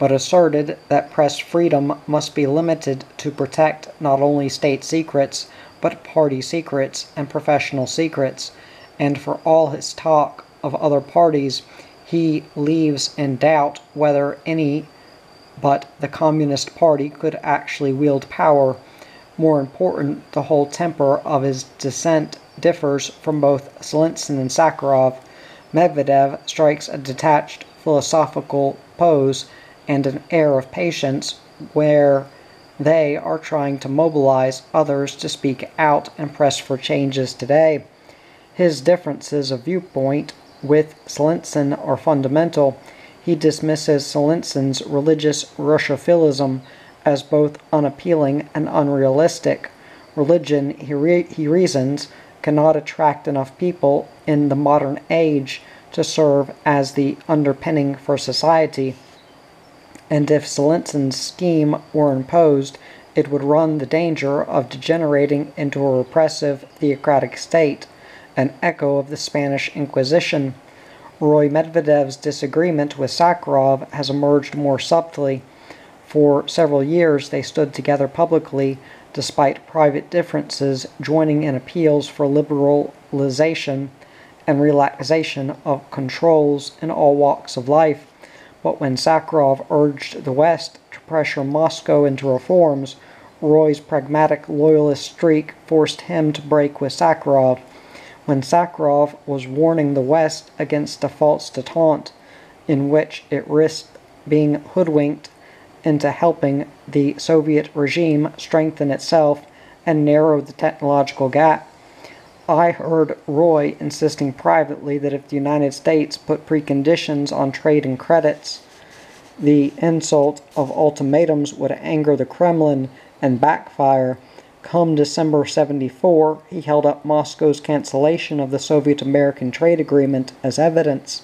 but asserted that press freedom must be limited to protect not only state secrets, but party secrets and professional secrets, and for all his talk of other parties, he leaves in doubt whether any but the Communist Party could actually wield power More important, the whole temper of his dissent differs from both Solzhenitsyn and Sakharov. Medvedev strikes a detached philosophical pose and an air of patience where they are trying to mobilize others to speak out and press for changes today. His differences of viewpoint with Solzhenitsyn are fundamental. He dismisses Solzhenitsyn's religious Russophilism as both unappealing and unrealistic. Religion, he, re- he reasons, cannot attract enough people in the modern age to serve as the underpinning for society. And if Solzhenitsyn's scheme were imposed, it would run the danger of degenerating into a repressive theocratic state, an echo of the Spanish Inquisition. Roy Medvedev's disagreement with Sakharov has emerged more subtly. For several years, they stood together publicly, despite private differences, joining in appeals for liberalization and relaxation of controls in all walks of life. But when Sakharov urged the West to pressure Moscow into reforms, Roy's pragmatic loyalist streak forced him to break with Sakharov. When Sakharov was warning the West against a false detente in which it risked being hoodwinked into helping the Soviet regime strengthen itself and narrow the technological gap. I heard Roy insisting privately that if the United States put preconditions on trade and credits, the insult of ultimatums would anger the Kremlin and backfire. Come December 74, he held up Moscow's cancellation of the Soviet American trade agreement as evidence.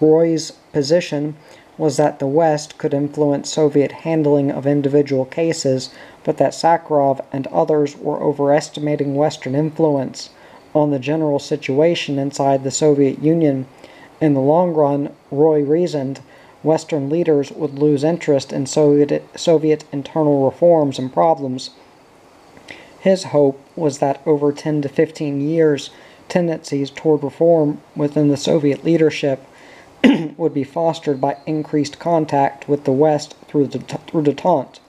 Roy's position was that the West could influence Soviet handling of individual cases, but that Sakharov and others were overestimating Western influence on the general situation inside the Soviet Union. In the long run, Roy reasoned, Western leaders would lose interest in Soviet, Soviet internal reforms and problems. His hope was that over 10 to 15 years, tendencies toward reform within the Soviet leadership [clears throat] would be fostered by increased contact with the West through, through detente.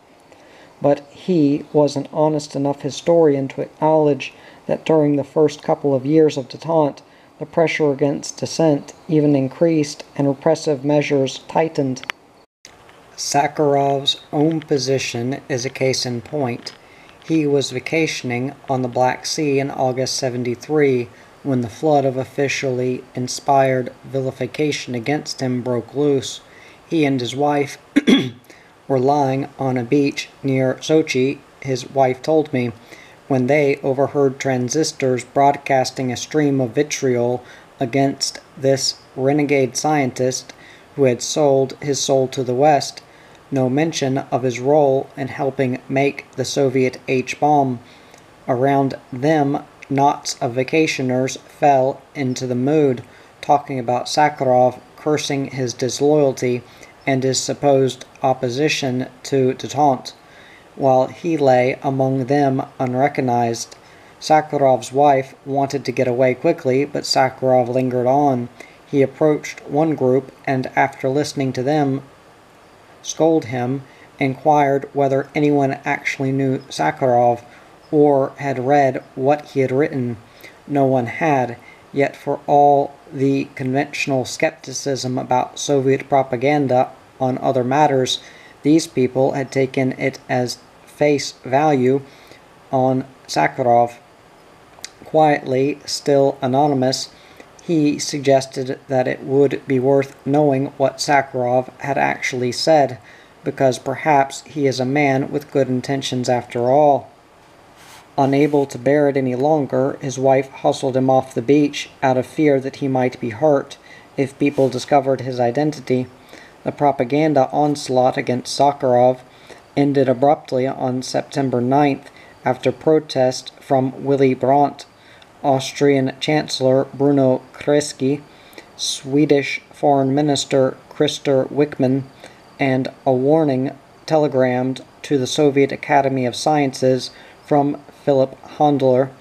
But he was an honest enough historian to acknowledge that during the first couple of years of detente, the pressure against dissent even increased and repressive measures tightened. Sakharov's own position is a case in point. He was vacationing on the Black Sea in August 73 when the flood of officially inspired vilification against him broke loose, he and his wife [clears throat] were lying on a beach near Sochi, his wife told me, when they overheard transistors broadcasting a stream of vitriol against this renegade scientist who had sold his soul to the West. No mention of his role in helping make the Soviet H bomb. Around them, knots of vacationers fell into the mood, talking about Sakharov cursing his disloyalty and his supposed opposition to detente, while he lay among them unrecognized. Sakharov's wife wanted to get away quickly, but Sakharov lingered on. He approached one group and, after listening to them scold him, inquired whether anyone actually knew Sakharov or had read what he had written. No one had, yet for all the conventional skepticism about Soviet propaganda on other matters, these people had taken it as face value on Sakharov. Quietly, still anonymous, he suggested that it would be worth knowing what Sakharov had actually said, because perhaps he is a man with good intentions after all. Unable to bear it any longer, his wife hustled him off the beach out of fear that he might be hurt if people discovered his identity. The propaganda onslaught against Sakharov ended abruptly on September 9th after protest from Willy Brandt, Austrian Chancellor Bruno Kreisky, Swedish Foreign Minister Krister Wickman, and a warning telegrammed to the Soviet Academy of Sciences from Philip Handler,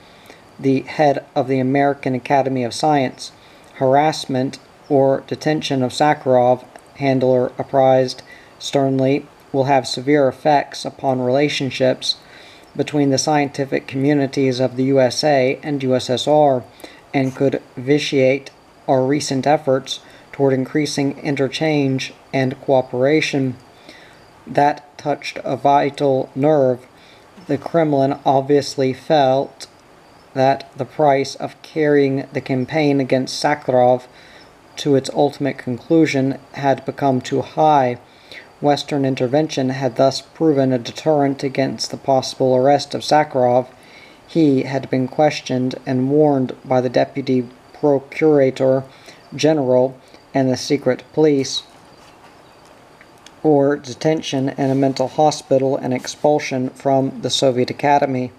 the head of the American Academy of Science. Harassment or detention of Sakharov, Handler apprised sternly, will have severe effects upon relationships between the scientific communities of the USA and USSR and could vitiate our recent efforts toward increasing interchange and cooperation. That touched a vital nerve. The Kremlin obviously felt that the price of carrying the campaign against Sakharov to its ultimate conclusion had become too high. Western intervention had thus proven a deterrent against the possible arrest of Sakharov. He had been questioned and warned by the deputy procurator general and the secret police, or detention in a mental hospital and expulsion from the Soviet Academy,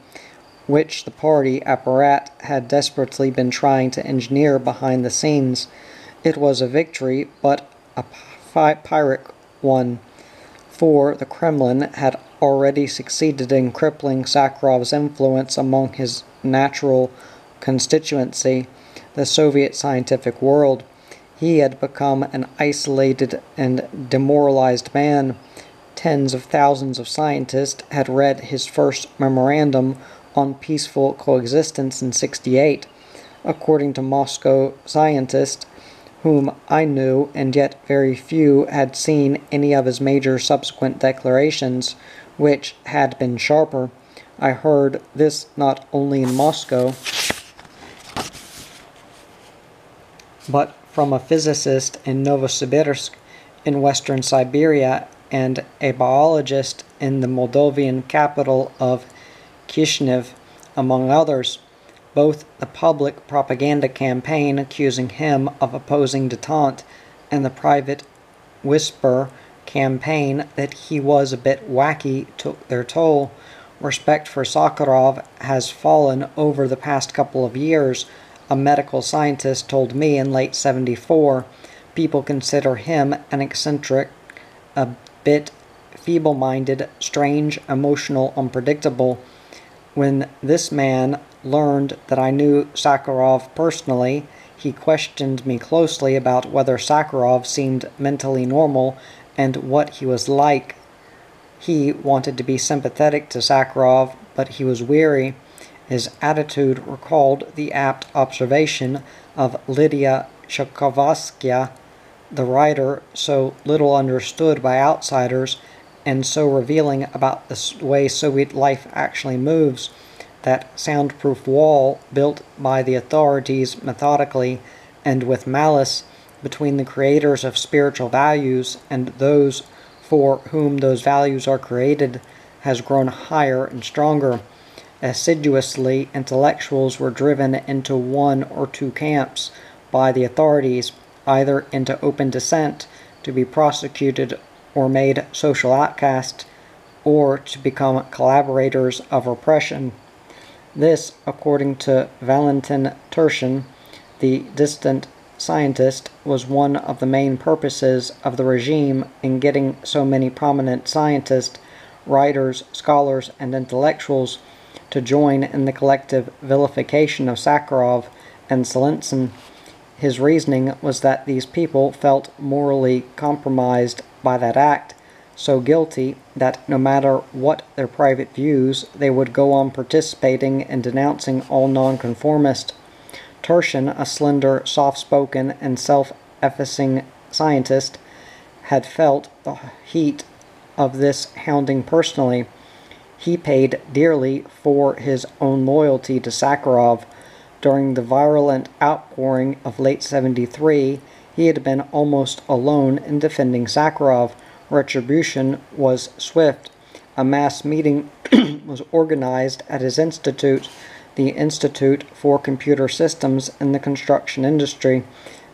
which the party apparat had desperately been trying to engineer behind the scenes. It was a victory, but a pyrrhic one, for the Kremlin had already succeeded in crippling Sakharov's influence among his natural constituency, the Soviet scientific world. He had become an isolated and demoralized man. Tens of thousands of scientists had read his first memorandum on peaceful coexistence in 68. According to Moscow scientists, whom I knew, and yet very few had seen any of his major subsequent declarations, which had been sharper. I heard this not only in Moscow, but from a physicist in Novosibirsk in western Siberia and a biologist in the Moldovan capital of Kishinev, among others both the public propaganda campaign accusing him of opposing detente and the private whisper campaign that he was a bit wacky took their toll. Respect for Sakharov has fallen over the past couple of years, a medical scientist told me in late 74. People consider him an eccentric, a bit feeble minded, strange, emotional, unpredictable. When this man learned that I knew Sakharov personally, he questioned me closely about whether Sakharov seemed mentally normal and what he was like. He wanted to be sympathetic to Sakharov, but he was weary. His attitude recalled the apt observation of Lydia Chukovskaya, the writer so little understood by outsiders and so revealing about the way Soviet life actually moves that soundproof wall built by the authorities methodically and with malice between the creators of spiritual values and those for whom those values are created has grown higher and stronger. Assiduously, intellectuals were driven into one or two camps by the authorities, either into open dissent to be prosecuted or made social outcasts, or to become collaborators of repression. This, according to Valentin Turchin, the dissident scientist, was one of the main purposes of the regime in getting so many prominent scientists, writers, scholars, and intellectuals to join in the collective vilification of Sakharov and Solzhenitsyn. His reasoning was that these people felt morally compromised by that act so guilty that no matter what their private views, they would go on participating and denouncing all nonconformists. Turchin, a slender, soft spoken, and self effacing scientist, had felt the heat of this hounding personally. He paid dearly for his own loyalty to Sakharov. During the virulent outpouring of late 73, he had been almost alone in defending Sakharov retribution was swift. A mass meeting [clears throat] was organized at his institute, the Institute for Computer Systems in the Construction Industry.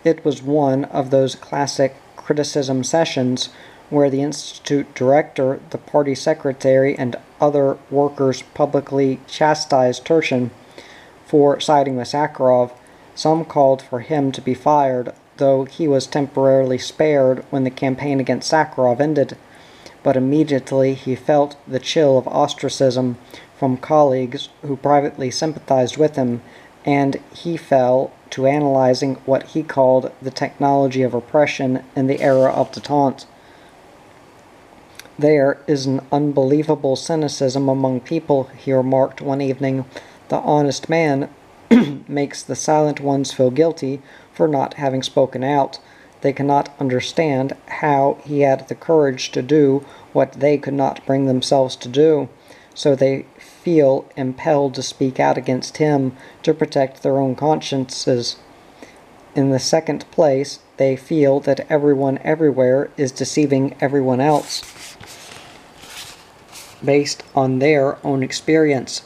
It was one of those classic criticism sessions where the institute director, the party secretary, and other workers publicly chastised Turchin for siding with Sakharov. Some called for him to be fired, though he was temporarily spared when the campaign against Sakharov ended, but immediately he felt the chill of ostracism from colleagues who privately sympathized with him, and he fell to analyzing what he called the technology of oppression in the era of detente. There is an unbelievable cynicism among people, he remarked one evening. The honest man [clears throat] makes the silent ones feel guilty for not having spoken out. They cannot understand how he had the courage to do what they could not bring themselves to do, so they feel impelled to speak out against him to protect their own consciences. In the second place, they feel that everyone everywhere is deceiving everyone else based on their own experience.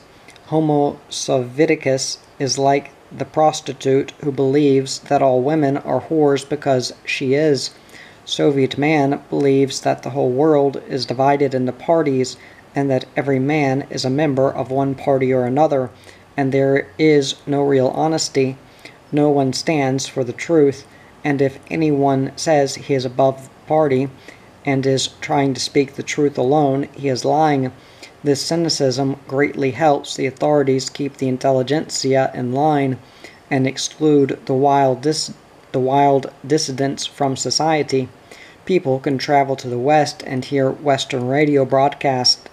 Homo Sovieticus is like the prostitute who believes that all women are whores because she is. Soviet man believes that the whole world is divided into parties and that every man is a member of one party or another, and there is no real honesty. No one stands for the truth, and if anyone says he is above the party, and is trying to speak the truth alone, he is lying. This cynicism greatly helps the authorities keep the intelligentsia in line and exclude the wild, dis- the wild dissidents from society. People can travel to the West and hear Western radio broadcast,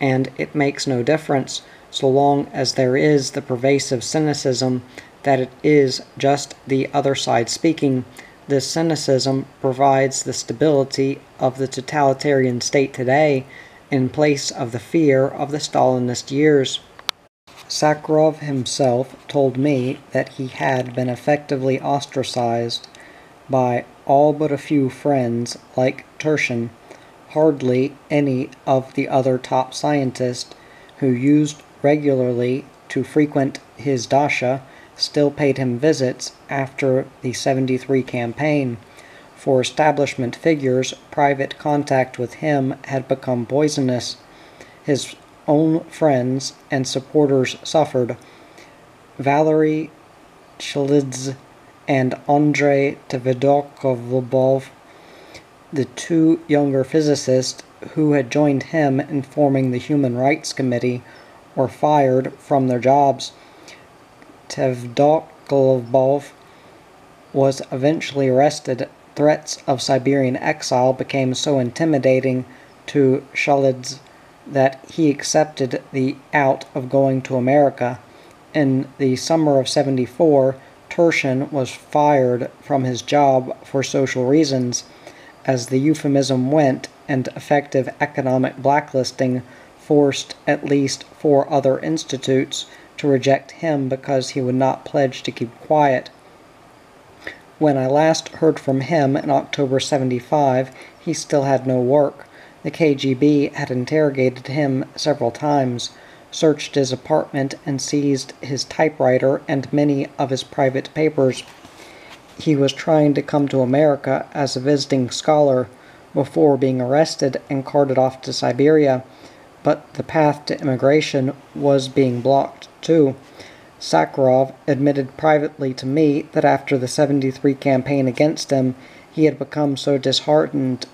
and it makes no difference so long as there is the pervasive cynicism that it is just the other side speaking. This cynicism provides the stability of the totalitarian state today in place of the fear of the Stalinist years. Sakharov himself told me that he had been effectively ostracized by all but a few friends like Turchin, hardly any of the other top scientists who used regularly to frequent his dasha still paid him visits after the 73 campaign. For establishment figures, private contact with him had become poisonous. His own friends and supporters suffered. Valery Chalidze and Andrei Tverdokhlebov, the two younger physicists who had joined him in forming the Human Rights Committee, were fired from their jobs. Tverdokolob was eventually arrested. Threats of Siberian exile became so intimidating to Chalidze that he accepted the out of going to America. In the summer of 74, Turchin was fired from his job for social reasons. As the euphemism went, and effective economic blacklisting forced at least four other institutes to reject him because he would not pledge to keep quiet. When I last heard from him in October 75, he still had no work. The KGB had interrogated him several times, searched his apartment, and seized his typewriter and many of his private papers. He was trying to come to America as a visiting scholar before being arrested and carted off to Siberia, but the path to immigration was being blocked too. Sakharov admitted privately to me that after the 73 campaign against him, he had become so disheartened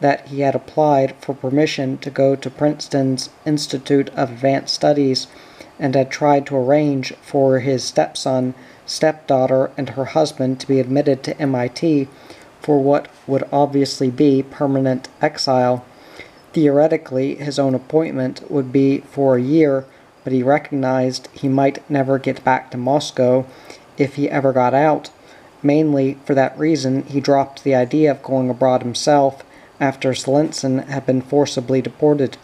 that he had applied for permission to go to Princeton's Institute of Advanced Studies and had tried to arrange for his stepson, stepdaughter, and her husband to be admitted to MIT for what would obviously be permanent exile. Theoretically, his own appointment would be for a year, but he recognized he might never get back to Moscow if he ever got out. Mainly for that reason, he dropped the idea of going abroad himself after Solzhenitsyn had been forcibly deported.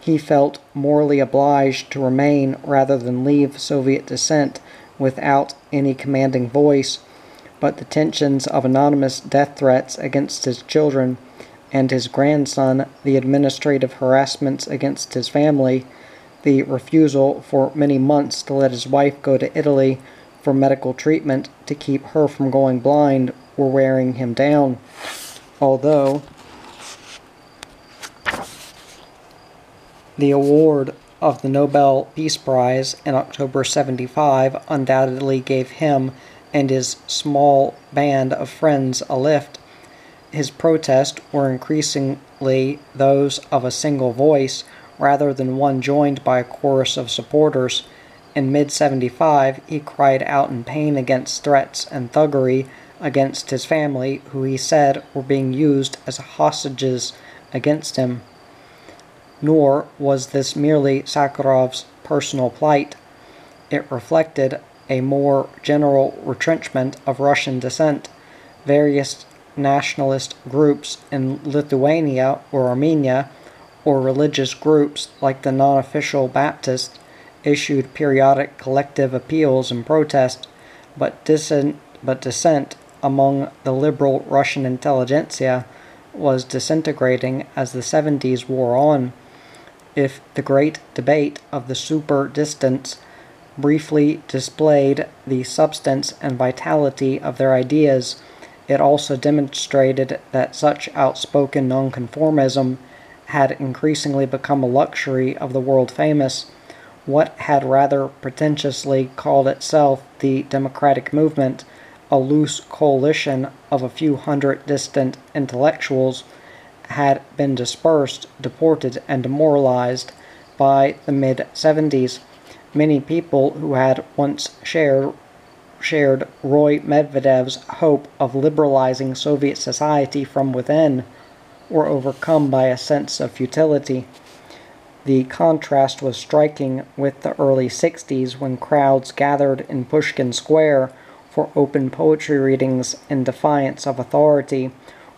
He felt morally obliged to remain rather than leave Soviet dissent without any commanding voice, but the tensions of anonymous death threats against his children and his grandson, the administrative harassments against his family, the refusal for many months to let his wife go to Italy for medical treatment to keep her from going blind were wearing him down. Although The award of the Nobel Peace Prize in October 75 undoubtedly gave him and his small band of friends a lift. His protests were increasingly those of a single voice rather than one joined by a chorus of supporters. In mid 75, he cried out in pain against threats and thuggery against his family, who he said were being used as hostages against him. Nor was this merely Sakharov's personal plight. It reflected a more general retrenchment of Russian dissent. Various nationalist groups in Lithuania or Armenia, or religious groups like the non official Baptists, issued periodic collective appeals and protest, but dissent, but dissent among the liberal Russian intelligentsia was disintegrating as the 70s wore on. If the great debate of the super distance briefly displayed the substance and vitality of their ideas, it also demonstrated that such outspoken nonconformism had increasingly become a luxury of the world famous. What had rather pretentiously called itself the democratic movement, a loose coalition of a few hundred dissident intellectuals, had been dispersed, deported, and demoralized by the mid 70s. Many people who had once shared shared Roy Medvedev's hope of liberalizing Soviet society from within were overcome by a sense of futility. The contrast was striking with the early 60s when crowds gathered in Pushkin Square for open poetry readings in defiance of authority,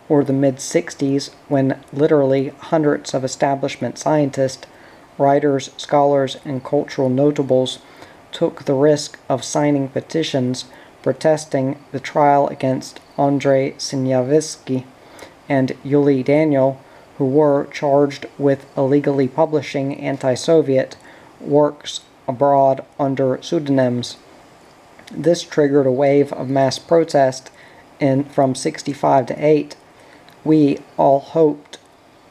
or the mid 60s when literally hundreds of establishment scientists, writers, scholars, and cultural notables took the risk of signing petitions protesting the trial against Andrei Sinyavsky and Yuli Daniel, who were charged with illegally publishing anti Soviet works abroad under pseudonyms. This triggered a wave of mass protest in from 65 to 8. We all hoped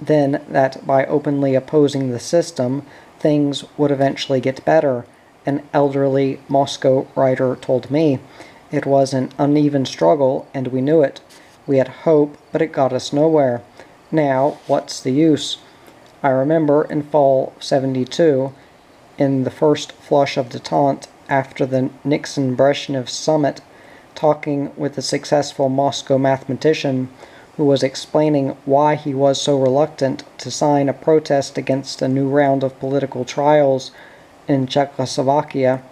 then that by openly opposing the system, things would eventually get better an elderly Moscow writer told me. It was an uneven struggle, and we knew it. We had hope, but it got us nowhere. Now, what's the use? I remember in fall 72, in the first flush of detente after the Nixon Brezhnev summit, talking with a successful Moscow mathematician who was explaining why he was so reluctant to sign a protest against a new round of political trials in Czechoslovakia.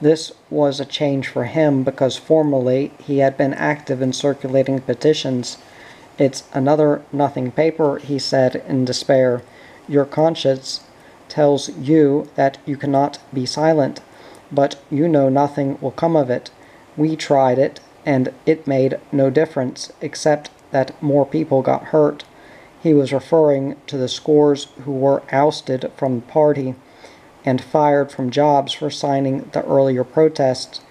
This was a change for him because formerly he had been active in circulating petitions. It's another nothing paper, he said in despair. Your conscience tells you that you cannot be silent, but you know nothing will come of it. We tried it, and it made no difference, except that more people got hurt. He was referring to the scores who were ousted from the party and fired from jobs for signing the earlier protests.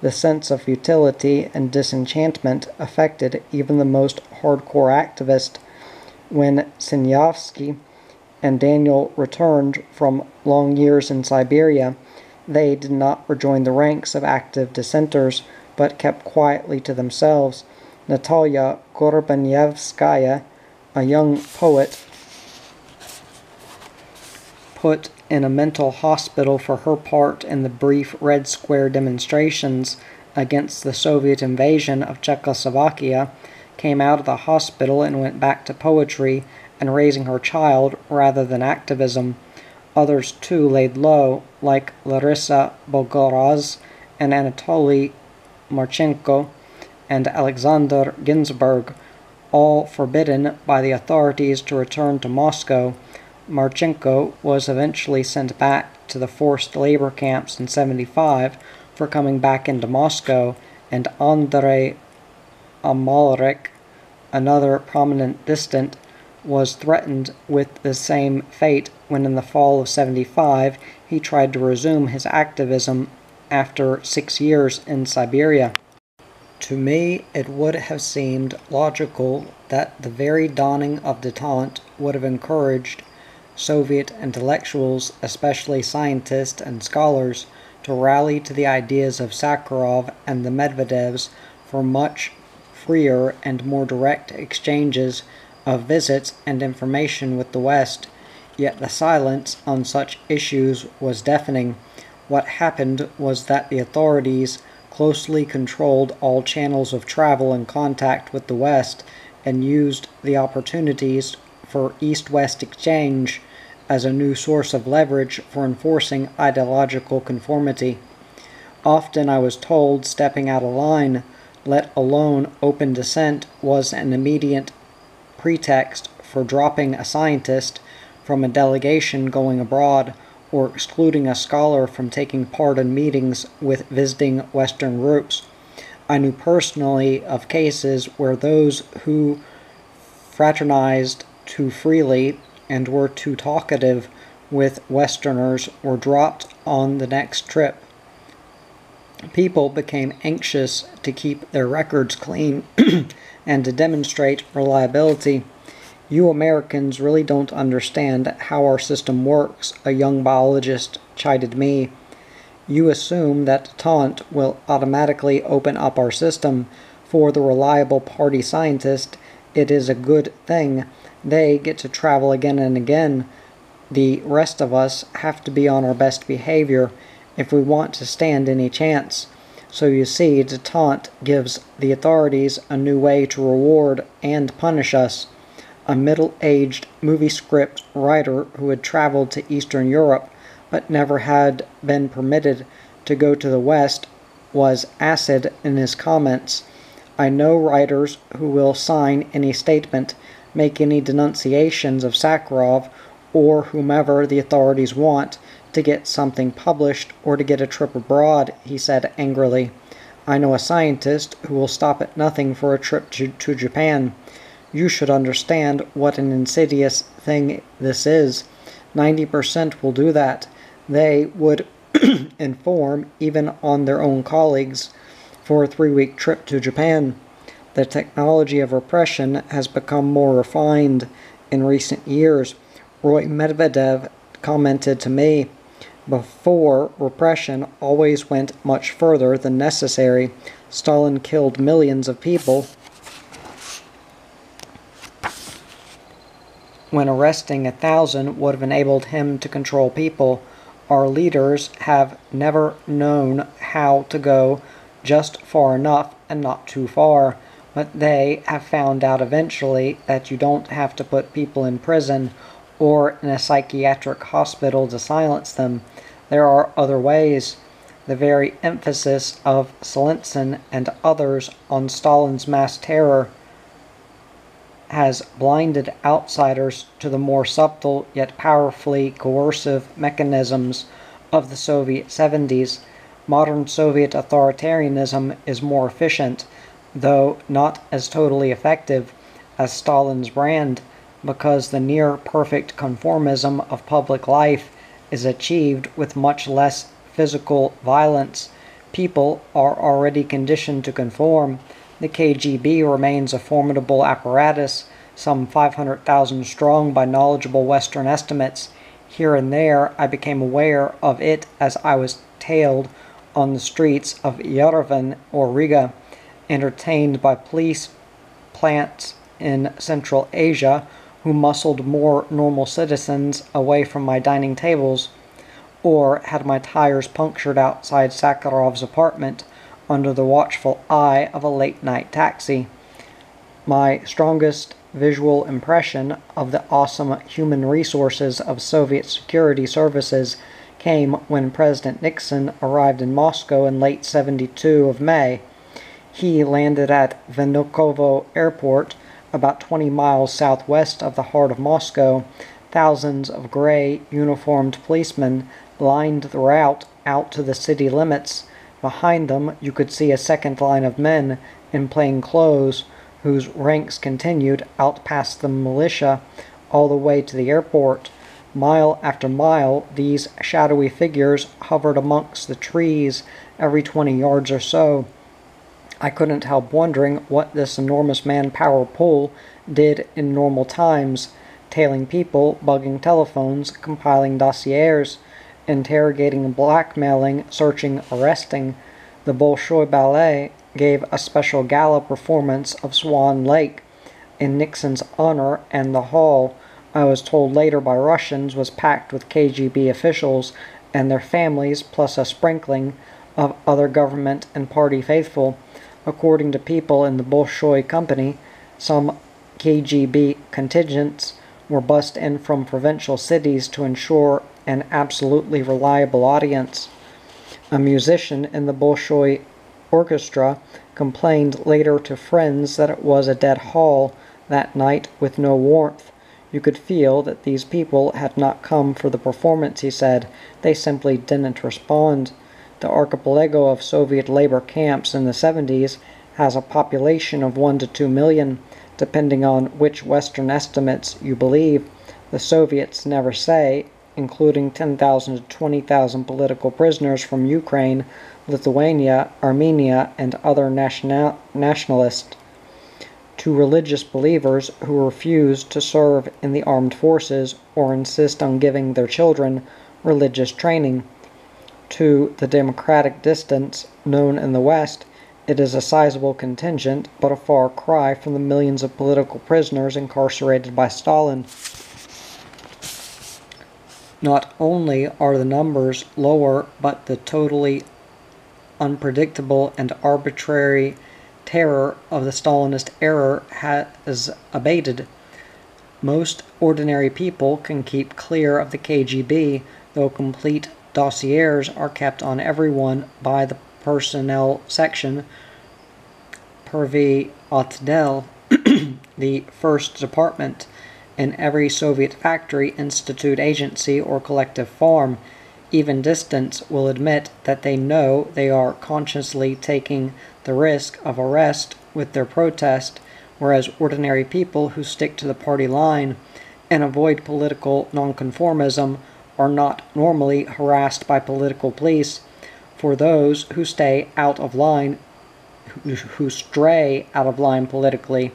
The sense of futility and disenchantment affected even the most hardcore activist. When Sinyavsky and Daniel returned from long years in Siberia, they did not rejoin the ranks of active dissenters, but kept quietly to themselves. Natalia Gorbanevskaya, a young poet, put in a mental hospital for her part in the brief Red Square demonstrations against the Soviet invasion of Czechoslovakia, came out of the hospital and went back to poetry and raising her child rather than activism. Others too laid low, like Larissa Bogoraz and Anatoly Marchenko and Alexander Ginsburg, all forbidden by the authorities to return to Moscow Marchenko was eventually sent back to the forced labor camps in 75 for coming back into Moscow, and Andrei Amalrik, another prominent dissident, was threatened with the same fate when in the fall of 75 he tried to resume his activism after six years in Siberia. To me, it would have seemed logical that the very dawning of detente would have encouraged Soviet intellectuals, especially scientists and scholars, to rally to the ideas of Sakharov and the Medvedevs for much freer and more direct exchanges of visits and information with the West, yet the silence on such issues was deafening. What happened was that the authorities closely controlled all channels of travel and contact with the West and used the opportunities for East West exchange as a new source of leverage for enforcing ideological conformity. Often I was told stepping out of line, let alone open dissent, was an immediate pretext for dropping a scientist from a delegation going abroad or excluding a scholar from taking part in meetings with visiting Western groups. I knew personally of cases where those who fraternized too freely and were too talkative with Westerners were dropped on the next trip. People became anxious to keep their records clean [clears throat] and to demonstrate reliability. You Americans really don't understand how our system works, a young biologist chided me. You assume that detente will automatically open up our system. For the reliable party scientist, it is a good thing. They get to travel again and again. The rest of us have to be on our best behavior if we want to stand any chance. So you see, Detente gives the authorities a new way to reward and punish us. A middle aged movie script writer who had traveled to Eastern Europe but never had been permitted to go to the West was acid in his comments. I know writers who will sign any statement, make any denunciations of Sakharov or whomever the authorities want to get something published or to get a trip abroad, he said angrily. I know a scientist who will stop at nothing for a trip to, to Japan. You should understand what an insidious thing this is. 90% will do that. They would [clears throat] inform, even on their own colleagues, for a three week trip to Japan. The technology of repression has become more refined in recent years. Roy Medvedev commented to me before, repression always went much further than necessary. Stalin killed millions of people when arresting a thousand would have enabled him to control people. Our leaders have never known how to go just far enough and not too far, but they have found out eventually that you don't have to put people in prison or in a psychiatric hospital to silence them. There are other ways. The very emphasis of Solzhenitsyn and others on Stalin's mass terror has blinded outsiders to the more subtle yet powerfully coercive mechanisms of the Soviet 70s. Modern Soviet authoritarianism is more efficient, though not as totally effective as Stalin's brand, because the near perfect conformism of public life is achieved with much less physical violence. People are already conditioned to conform. The KGB remains a formidable apparatus, some 500,000 strong by knowledgeable Western estimates. Here and there, I became aware of it as I was tailed on the streets of Yerevan or Riga, entertained by police plants in Central Asia who muscled more normal citizens away from my dining tables, or had my tires punctured outside Sakharov's apartment under the watchful eye of a late night taxi. My strongest visual impression of the awesome human resources of Soviet security services came when President Nixon arrived in Moscow in late 72 of May. He landed at Vnukovo Airport about 20 miles southwest of the heart of Moscow, thousands of gray uniformed policemen lined the route out to the city limits. Behind them, you could see a second line of men in plain clothes whose ranks continued out past the militia all the way to the airport. Mile after mile, these shadowy figures hovered amongst the trees every 20 yards or so. I couldn't help wondering what this enormous manpower pool did in normal times, tailing people, bugging telephones, compiling dossiers, interrogating, blackmailing, searching, arresting. The Bolshoi Ballet gave a special gala performance of Swan Lake in Nixon's honor, and the hall, I was told later by Russians, was packed with KGB officials and their families, plus a sprinkling of other government and party faithful. According to people in the Bolshoi Company, some KGB contingents were bussed in from provincial cities to ensure an absolutely reliable audience. A musician in the Bolshoi orchestra complained later to friends that it was a dead hall that night with no warmth. You could feel that these people had not come for the performance, he said. They simply didn't respond. The archipelago of Soviet labor camps in the 70s has a population of 1 to 2 million, depending on which Western estimates you believe. The Soviets never say, including 10,000 to 20,000 political prisoners from Ukraine, Lithuania, Armenia, and other national- nationalists. To religious believers who refuse to serve in the armed forces or insist on giving their children religious training. To the democratic dissidents known in the West, it is a sizable contingent, but a far cry from the millions of political prisoners incarcerated by Stalin. Not only are the numbers lower, but the totally unpredictable and arbitrary terror of the Stalinist era has abated. Most ordinary people can keep clear of the KGB, though complete dossiers are kept on everyone by the personnel section, Prvy Otdel, [clears throat] the first department in every Soviet factory, institute, agency, or collective farm. Even dissidents will admit that they know they are consciously taking the risk of arrest with their protest, whereas ordinary people who stick to the party line and avoid political nonconformism are not normally harassed by political police for those who stay out of line, who stray out of line politically.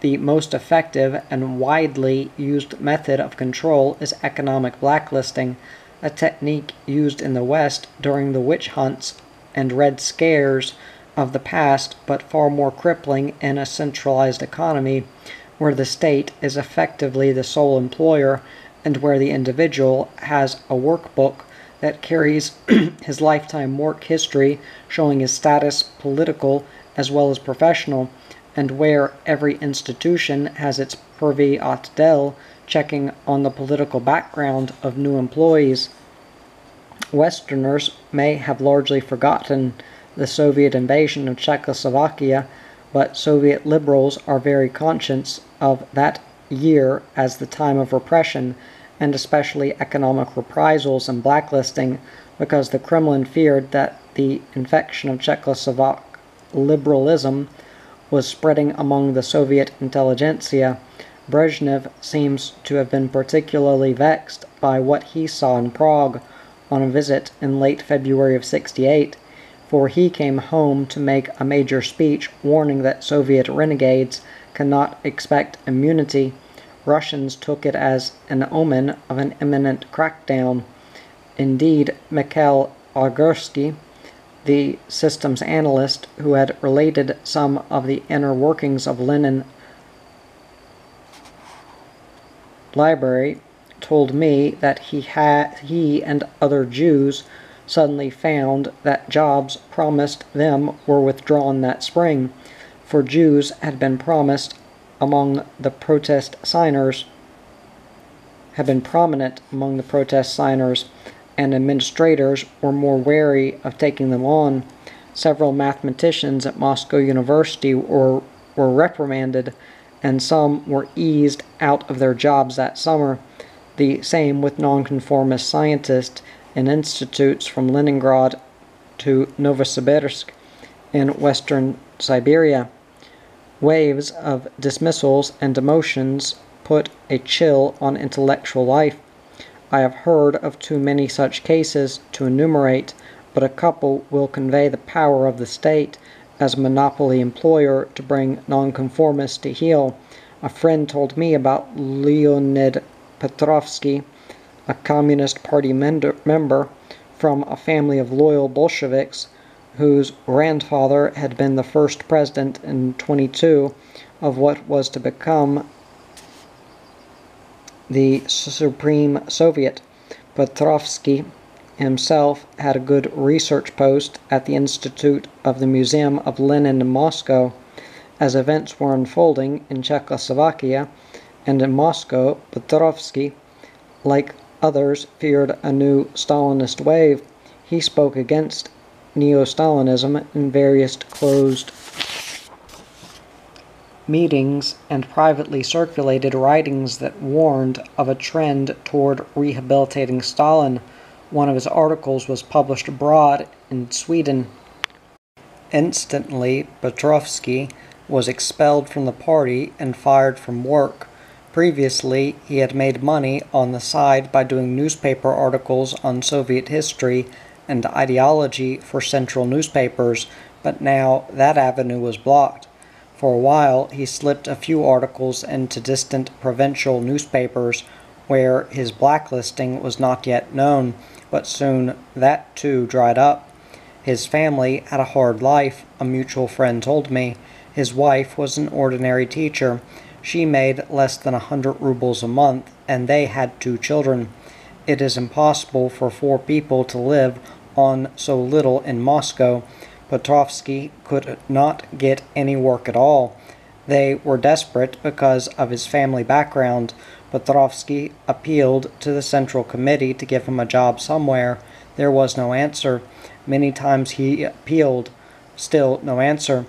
The most effective and widely used method of control is economic blacklisting, a technique used in the West during the witch hunts and red scares of the past, but far more crippling in a centralized economy where the state is effectively the sole employer and where the individual has a workbook that carries [clears throat] his lifetime work history showing his status, political as well as professional, and where every institution has its Prvy Otdel checking on the political background of new employees. Westerners may have largely forgotten the Soviet invasion of Czechoslovakia, but Soviet liberals are very conscious of that year as the time of repression and especially economic reprisals and blacklisting because the Kremlin feared that the infection of Czechoslovak liberalism was spreading among the Soviet intelligentsia. Brezhnev seems to have been particularly vexed by what he saw in Prague on a visit in late February of 68, for he came home to make a major speech warning that Soviet renegades cannot expect immunity Russians took it as an omen of an imminent crackdown. Indeed, Mikhail Agursky, the systems analyst who had related some of the inner workings of Lenin library, told me that he had he and other Jews suddenly found that jobs promised them were withdrawn that spring, for Jews had been promised among the protest signers have been prominent among the protest signers, and administrators were more wary of taking them on. Several mathematicians at Moscow University were, were reprimanded, and some were eased out of their jobs that summer. The same with nonconformist scientists in institutes from Leningrad to Novosibirsk in western Siberia. Waves of dismissals and demotions put a chill on intellectual life. I have heard of too many such cases to enumerate, but a couple will convey the power of the state as a monopoly employer to bring nonconformists to heel. A friend told me about Leonid Petrovsky, a Communist Party member from a family of loyal Bolsheviks whose grandfather had been the first president in 22 of what was to become the Supreme Soviet. Petrovsky himself had a good research post at the Institute of the Museum of Lenin in Moscow. As events were unfolding in Czechoslovakia, and in Moscow, Petrovsky, like others, feared a new Stalinist wave. He spoke against neo-Stalinism in various closed meetings and privately circulated writings that warned of a trend toward rehabilitating Stalin. One of his articles was published abroad in Sweden. Instantly, Petrovsky was expelled from the party and fired from work. Previously, he had made money on the side by doing newspaper articles on Soviet history and ideology for central newspapers, but now that avenue was blocked. For a while, he slipped a few articles into distant provincial newspapers where his blacklisting was not yet known, but soon that too dried up. His family had a hard life, a mutual friend told me. His wife was an ordinary teacher. She made less than a hundred rubles a month, and they had two children. It is impossible for four people to live on so little in Moscow. Petrovsky could not get any work at all. They were desperate because of his family background. Petrovsky appealed to the Central Committee to give him a job somewhere. There was no answer. Many times he appealed, still no answer.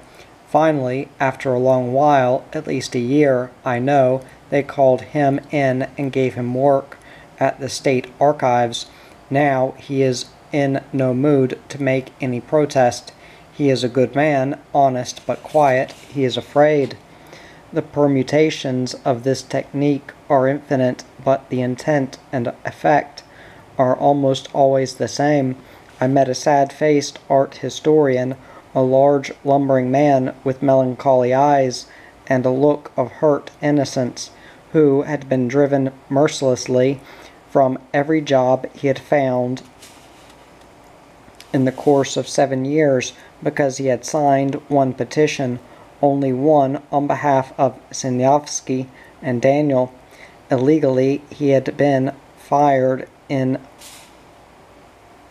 Finally, after a long while, at least a year, I know, they called him in and gave him work at the state archives. Now he is in no mood to make any protest. He is a good man, honest but quiet. He is afraid. The permutations of this technique are infinite, but the intent and effect are almost always the same. I met a sad faced art historian, a large, lumbering man with melancholy eyes and a look of hurt innocence, who had been driven mercilessly from every job he had found in the course of seven years because he had signed one petition, only one on behalf of Sinyavsky and Daniel. Illegally, he had been fired in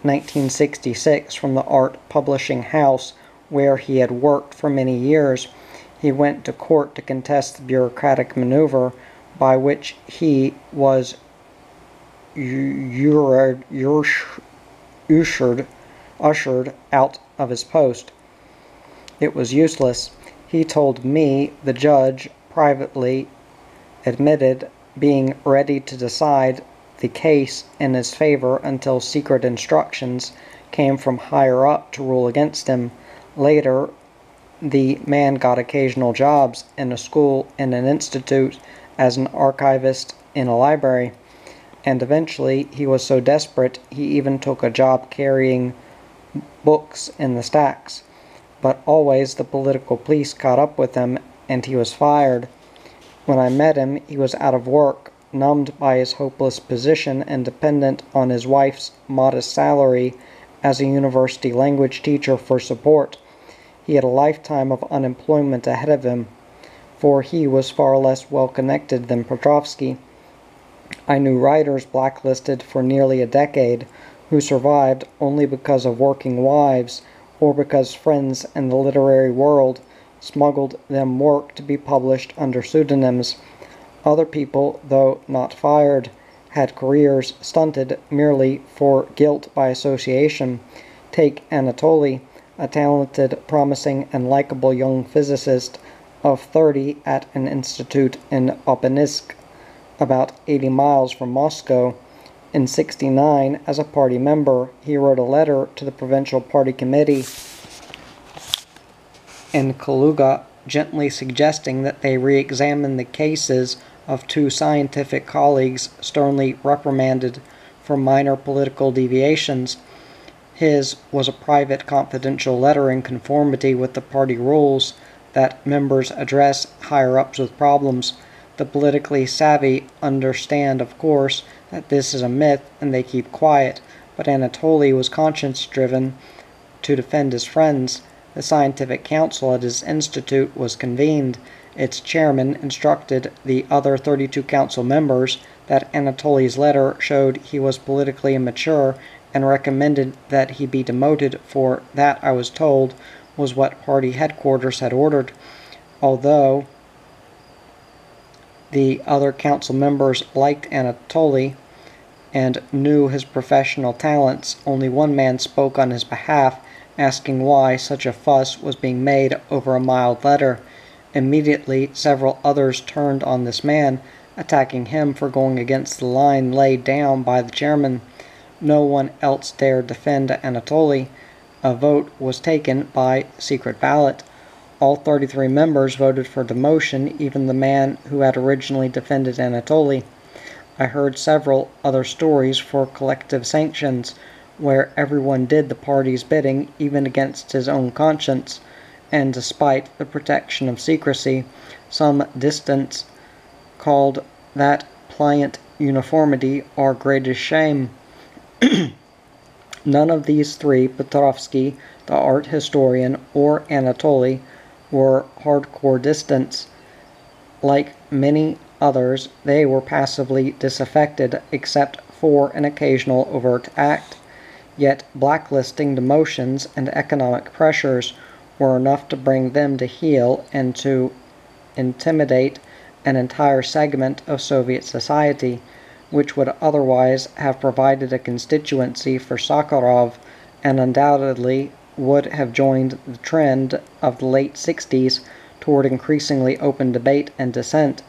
1966 from the art publishing house where he had worked for many years. He went to court to contest the bureaucratic maneuver by which he was ushered, ushered out of his post. It was useless. He told me the judge privately admitted being ready to decide the case in his favor until secret instructions came from higher up to rule against him. Later, the man got occasional jobs in a school in an institute as an archivist in a library, and eventually he was so desperate he even took a job carrying books in the stacks. But always the political police caught up with him and he was fired. When I met him, he was out of work numbed by his hopeless position and dependent on his wife's modest salary as a university language teacher for support. He had a lifetime of unemployment ahead of him, for he was far less well connected than Petrovsky. I knew writers blacklisted for nearly a decade who survived only because of working wives or because friends in the literary world smuggled them work to be published under pseudonyms. Other people, though not fired, had careers stunted merely for guilt by association. Take Anatoly, a talented, promising, and likable young physicist of 30 at an institute in Obninsk, about 80 miles from Moscow. In 69, as a party member, he wrote a letter to the provincial party committee in Kaluga gently suggesting that they re examine the cases of two scientific colleagues sternly reprimanded for minor political deviations. His was a private confidential letter in conformity with the party rules that members address higher ups with problems. The politically savvy understand, of course, that this is a myth and they keep quiet, but Anatoly was conscience driven to defend his friends. The scientific council at his institute was convened its chairman instructed the other 32 council members that Anatoly's letter showed he was politically immature and recommended that he be demoted, for that, I was told, was what party headquarters had ordered. Although The other council members liked Anatoly and knew his professional talents. Only one man spoke on his behalf, asking why such a fuss was being made over a mild letter. Immediately, several others turned on this man, attacking him for going against the line laid down by the chairman. No one else dared defend Anatoly. A vote was taken by secret ballot. All 33 members voted for demotion, even the man who had originally defended Anatoly. I heard several other stories for collective sanctions, where everyone did the party's bidding, even against his own conscience, and despite the protection of secrecy, some dissidents called that pliant uniformity our greatest shame. [clears throat] None of these three, Petrovsky, the art historian, or Anatoly, were hardcore dissidents. Like many others, they were passively disaffected, except for an occasional overt act. Yet blacklisting demotions and economic pressures were enough to bring them to heel and to intimidate an entire segment of Soviet society, which would otherwise have provided a constituency for Sakharov and undoubtedly would have joined the trend of the late 60s toward increasingly open debate and dissent.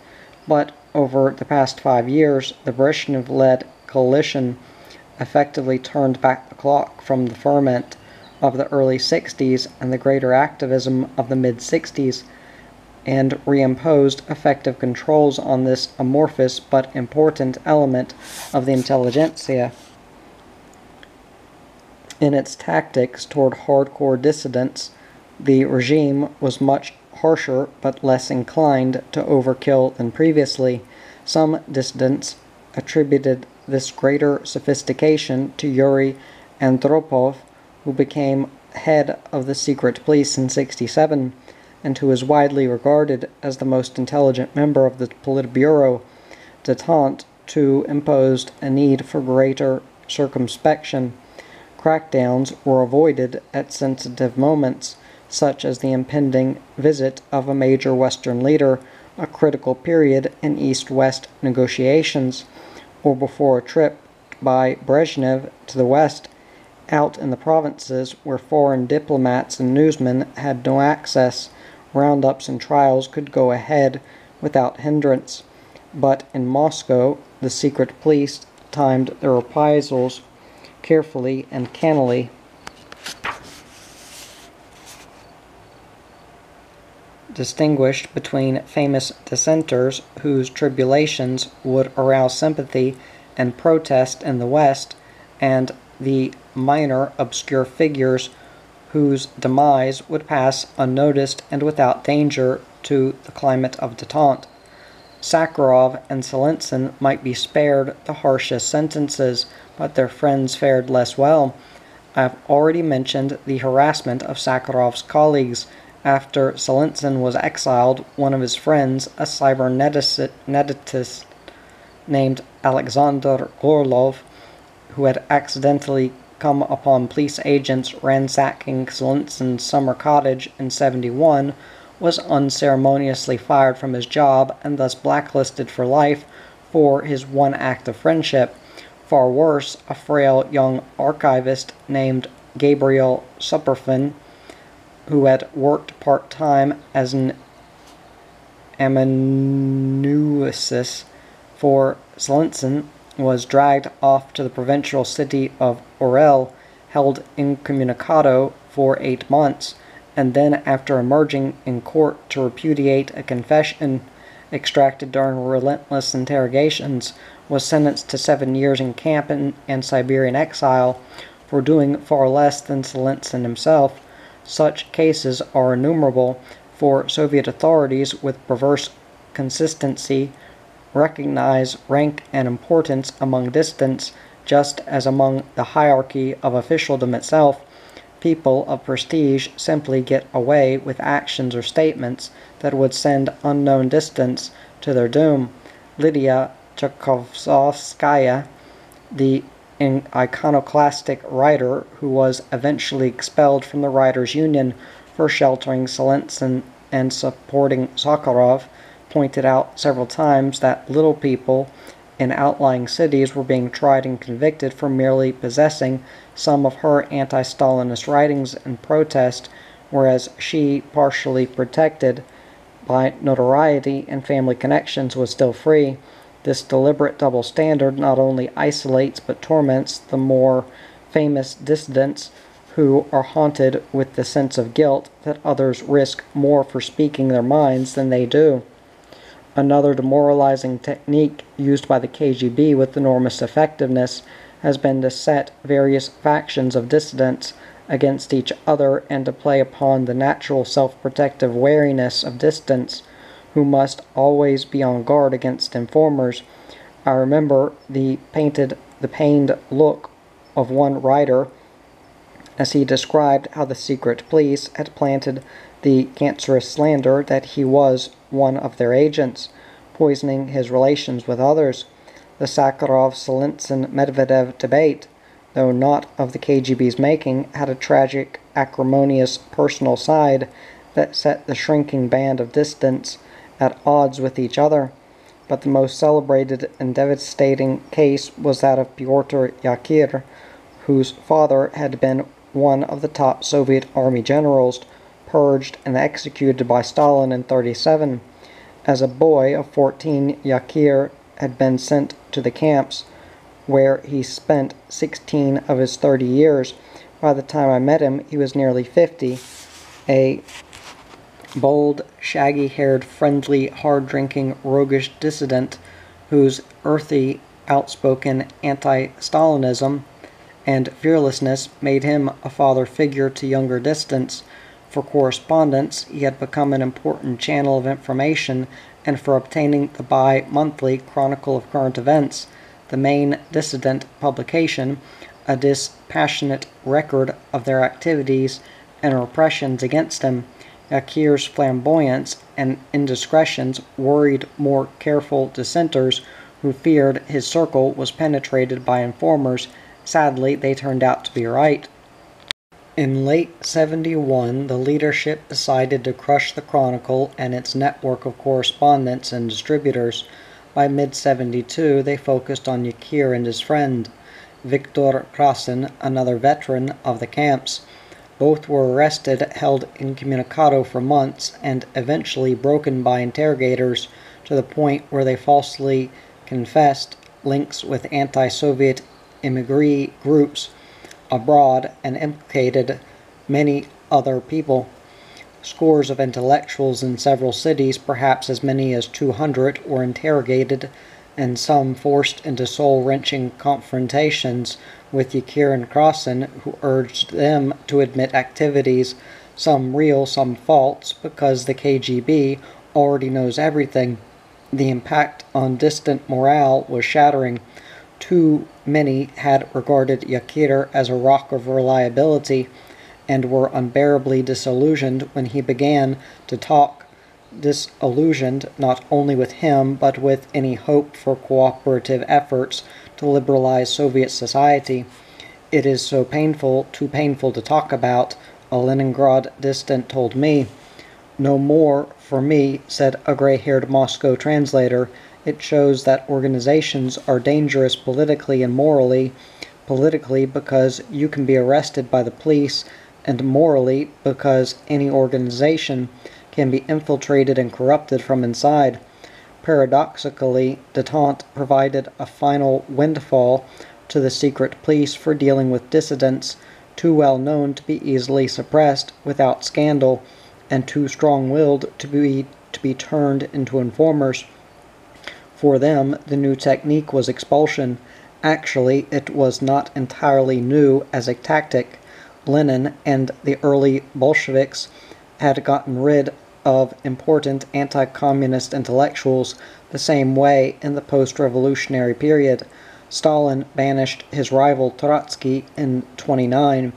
But over the past five years, the Brezhnev led coalition effectively turned back the clock from the ferment of the early 60s and the greater activism of the mid 60s and reimposed effective controls on this amorphous but important element of the intelligentsia. In its tactics toward hardcore dissidents, the regime was much harsher but less inclined to overkill than previously. Some dissidents attributed this greater sophistication to Yuri Andropov, who became head of the secret police in 67 and who is widely regarded as the most intelligent member of the Politburo, detente too imposed a need for greater circumspection. Crackdowns were avoided at sensitive moments, such as the impending visit of a major Western leader, a critical period in East West negotiations, or before a trip by Brezhnev to the West. Out in the provinces where foreign diplomats and newsmen had no access roundups and trials could go ahead without hindrance, but in Moscow the secret police timed their reprisals carefully and cannily. Distinguished between famous dissenters whose tribulations would arouse sympathy and protest in the West, and the minor obscure figures whose demise would pass unnoticed and without danger to the climate of detente. Sakharov and Solzhenitsyn might be spared the harshest sentences, but their friends fared less well. I have already mentioned the harassment of Sakharov's colleagues. After Solzhenitsyn was exiled, one of his friends, a cyberneticist named Alexander Gorlov, who had accidentally come upon police agents ransacking Solzhenitsyn's summer cottage in 71, was unceremoniously fired from his job and thus blacklisted for life for his one act of friendship. Far worse, a frail young archivist named Gabriel Superfin, who had worked part time as an amanuensis for Solzhenitsyn, was dragged off to the provincial city of Orel, held incommunicado for eight months, and then, after emerging in court to repudiate a confession extracted during relentless interrogations, was sentenced to seven years in camp and, and Siberian exile for doing far less than Solzhenitsyn himself. Such cases are innumerable, for Soviet authorities, with perverse consistency, recognize rank and importance among dissidents just as among the hierarchy of officialdom itself, people of prestige simply get away with actions or statements that would send unknown dissidents to their doom. Lydia Chukovskaya, the iconoclastic writer who was eventually expelled from the Writers' Union for sheltering Solzhenitsyn and supporting Sakharov, pointed out several times that little people in outlying cities were being tried and convicted for merely possessing some of her anti Stalinist writings in protest, whereas she, partially protected by notoriety and family connections, was still free. This deliberate double standard not only isolates but torments the more famous dissidents who are haunted with the sense of guilt that others risk more for speaking their minds than they do. Another demoralizing technique used by the KGB with enormous effectiveness has been to set various factions of dissidents against each other and to play upon the natural self protective wariness of dissidents who must always be on guard against informers. I remember the painted the pained look of one writer as he described how the secret police had planted the cancerous slander that he was one of their agents, poisoning his relations with others. The Sakharov Solzhenitsyn Medvedev debate, though not of the KGB's making, had a tragic, acrimonious personal side that set the shrinking band of dissidents at odds with each other. But the most celebrated and devastating case was that of Pyotr Yakir, whose father had been one of the top Soviet army generals purged and executed by Stalin in 37. As a boy of 14, Yakir had been sent to the camps where he spent 16 of his 30 years. By the time I met him, he was nearly 50, a bold, shaggy haired, friendly, hard drinking, roguish dissident whose earthy, outspoken anti Stalinism and fearlessness made him a father figure to younger dissidents for correspondence, he had become an important channel of information, and for obtaining the bi monthly Chronicle of Current Events, the main dissident publication, a dispassionate record of their activities and repressions against him. Yakir's flamboyance and indiscretions worried more careful dissenters who feared his circle was penetrated by informers. Sadly, they turned out to be right. In late 71, the leadership decided to crush the Chronicle and its network of correspondents and distributors. By mid 72, they focused on Yakir and his friend, Viktor Krasin, another veteran of the camps. Both were arrested, held incommunicado for months, and eventually broken by interrogators to the point where they falsely confessed links with anti Soviet émigré groups abroad and implicated many other people. Scores of intellectuals in several cities, perhaps as many as 200, were interrogated and some forced into soul wrenching confrontations with Yakir and Krasin, who urged them to admit activities, some real, some false, because the KGB already knows everything. The impact on dissident morale was shattering. Too many had regarded Yakir as a rock of reliability and were unbearably disillusioned when he began to talk, disillusioned not only with him but with any hope for cooperative efforts to liberalize Soviet society. It is so painful, too painful to talk about, a Leningrad dissident told me. No more for me, said a gray haired Moscow translator. It shows that organizations are dangerous politically and morally. Politically, because you can be arrested by the police, and morally, because any organization can be infiltrated and corrupted from inside. Paradoxically, detente provided a final windfall to the secret police for dealing with dissidents too well known to be easily suppressed without scandal and too strong willed to be, to be turned into informers. For them, the new technique was expulsion. Actually, it was not entirely new as a tactic. Lenin and the early Bolsheviks had gotten rid of important anti communist intellectuals the same way in the post revolutionary period. Stalin banished his rival Trotsky in 29.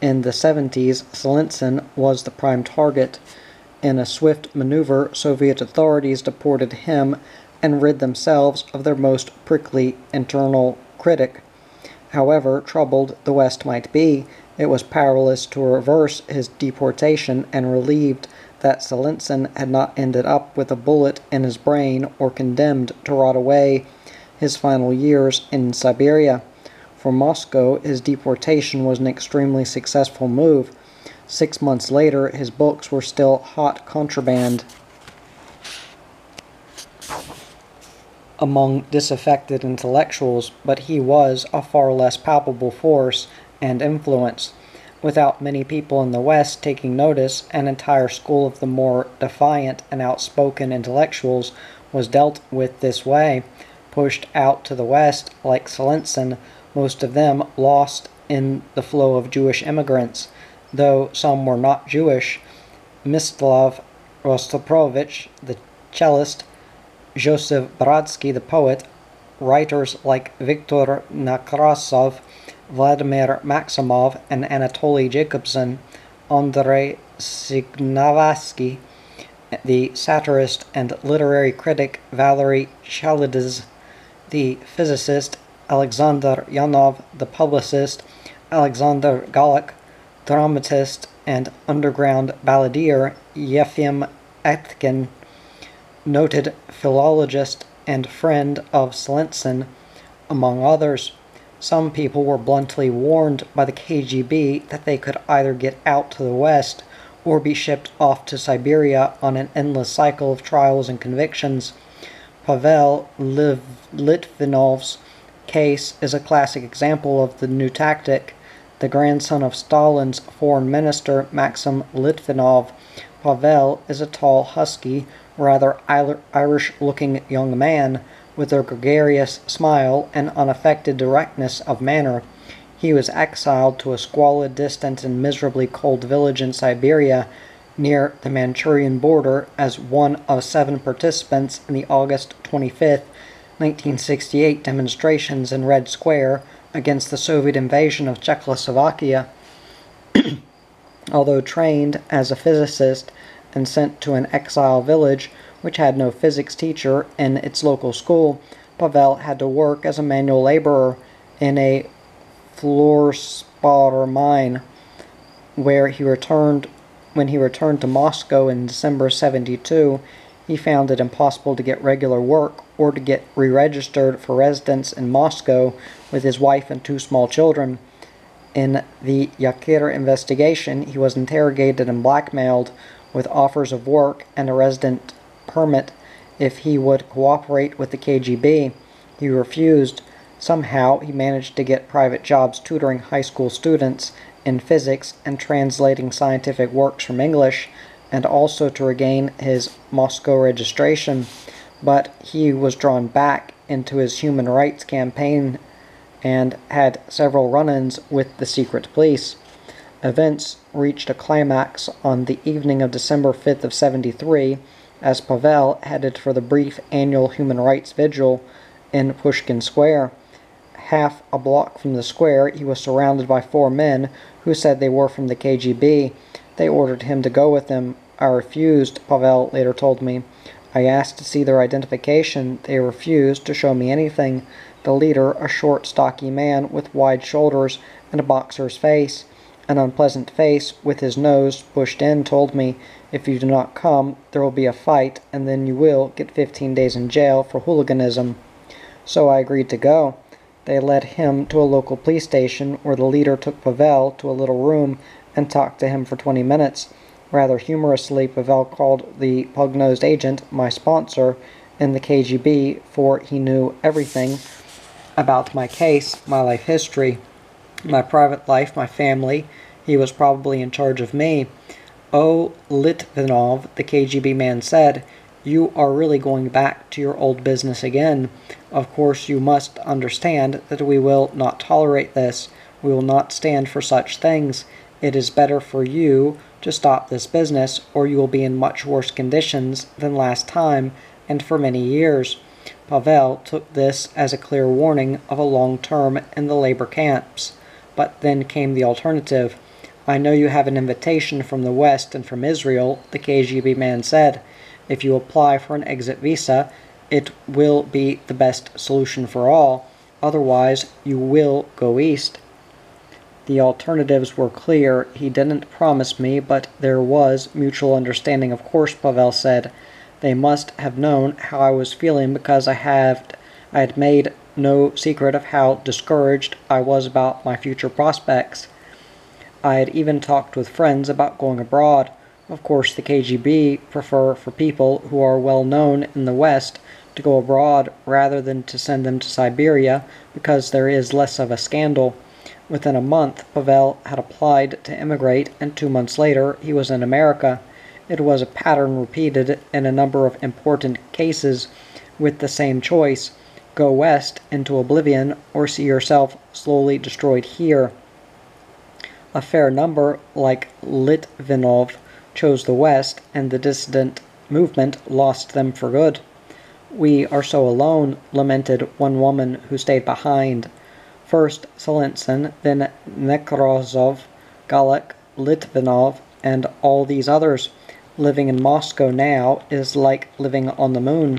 In the 70s, Solzhenitsyn was the prime target. In a swift maneuver, Soviet authorities deported him and rid themselves of their most prickly internal critic. However troubled the West might be, it was powerless to reverse his deportation and relieved that Solzhenitsyn had not ended up with a bullet in his brain or condemned to rot away his final years in Siberia. For Moscow, his deportation was an extremely successful move. Six months later, his books were still hot contraband among disaffected intellectuals, but he was a far less palpable force and influence. Without many people in the West taking notice, an entire school of the more defiant and outspoken intellectuals was dealt with this way, pushed out to the West like Solzhenitsyn, most of them lost in the flow of Jewish immigrants, though some were not Jewish. Mstislav Rostropovich, the cellist, Joseph Brodsky, the poet, writers like Viktor Nekrasov, Vladimir Maximov, and Anatoly Jacobson, Andrei Sinyavsky, the satirist and literary critic Valery Chalidze, the physicist Alexander Yanov, the publicist Alexander Galich, dramatist and underground balladeer Yefim Etkind, noted philologist and friend of Solzhenitsyn, among others. Some people were bluntly warned by the KGB that they could either get out to the West or be shipped off to Siberia on an endless cycle of trials and convictions. Pavel Litvinov's case is a classic example of the new tactic. The grandson of Stalin's foreign minister, Maxim Litvinov, Pavel is a tall, husky, rather Irish looking young man with a gregarious smile and unaffected directness of manner. He was exiled to a squalid, distant, and miserably cold village in Siberia near the Manchurian border as one of seven participants in the August 25, 1968 demonstrations in Red Square against the Soviet invasion of Czechoslovakia. [clears throat] Although trained as a physicist and sent to an exile village which had no physics teacher in its local school, Pavel had to work as a manual laborer in a fluorspar mine where he returned when he returned to Moscow in December 72 he found it impossible to get regular work or to get re-registered for residence in Moscow with his wife and two small children. In the Yakir investigation, he was interrogated and blackmailed with offers of work and a resident permit if he would cooperate with the KGB. He refused. Somehow, he managed to get private jobs tutoring high school students in physics and translating scientific works from English, and also to regain his Moscow registration. But he was drawn back into his human rights campaign and had several run ins with the secret police. Events reached a climax on the evening of December 5th of 73 as Pavel headed for the brief annual human rights vigil in Pushkin Square. Half a block from the square, he was surrounded by four men who said they were from the KGB. They ordered him to go with them. I refused, Pavel later told me. I asked to see their identification. They refused to show me anything. The leader, a short, stocky man with wide shoulders and a boxer's face, an unpleasant face with his nose pushed in, told me, If you do not come, there will be a fight, and then you will get 15 days in jail for hooliganism. So I agreed to go. They led him to a local police station where the leader took Pavel to a little room and talked to him for 20 minutes. Rather humorously, Pavel called the pug nosed agent my sponsor in the KGB, for he knew everything about my case, my life history, my private life, my family. He was probably in charge of me. Oh, Litvinov, the KGB man said, you are really going back to your old business again. Of course, you must understand that we will not tolerate this. We will not stand for such things. It is better for you to stop this business, or you will be in much worse conditions than last time and for many years. Pavel took this as a clear warning of a long term in the labor camps. But then came the alternative. I know you have an invitation from the West and from Israel, the KGB man said. If you apply for an exit visa, it will be the best solution for all. Otherwise, you will go east. The alternatives were clear. He didn't promise me, but there was mutual understanding, of course, Pavel said. They must have known how I was feeling because I had I had made no secret of how discouraged I was about my future prospects. I had even talked with friends about going abroad. Of course, the KGB prefer for people who are well known in the West to go abroad rather than to send them to Siberia because there is less of a scandal. Within a month, Pavel had applied to emigrate, and two months later, he was in America. It was a pattern repeated in a number of important cases with the same choice go west into oblivion or see yourself slowly destroyed here. A fair number, like Litvinov, chose the west, and the dissident movement lost them for good. We are so alone, lamented one woman who stayed behind. First Solzhenitsyn, then Nekrasov, Galich, Litvinov, and all these others. Living in Moscow now is like living on the moon.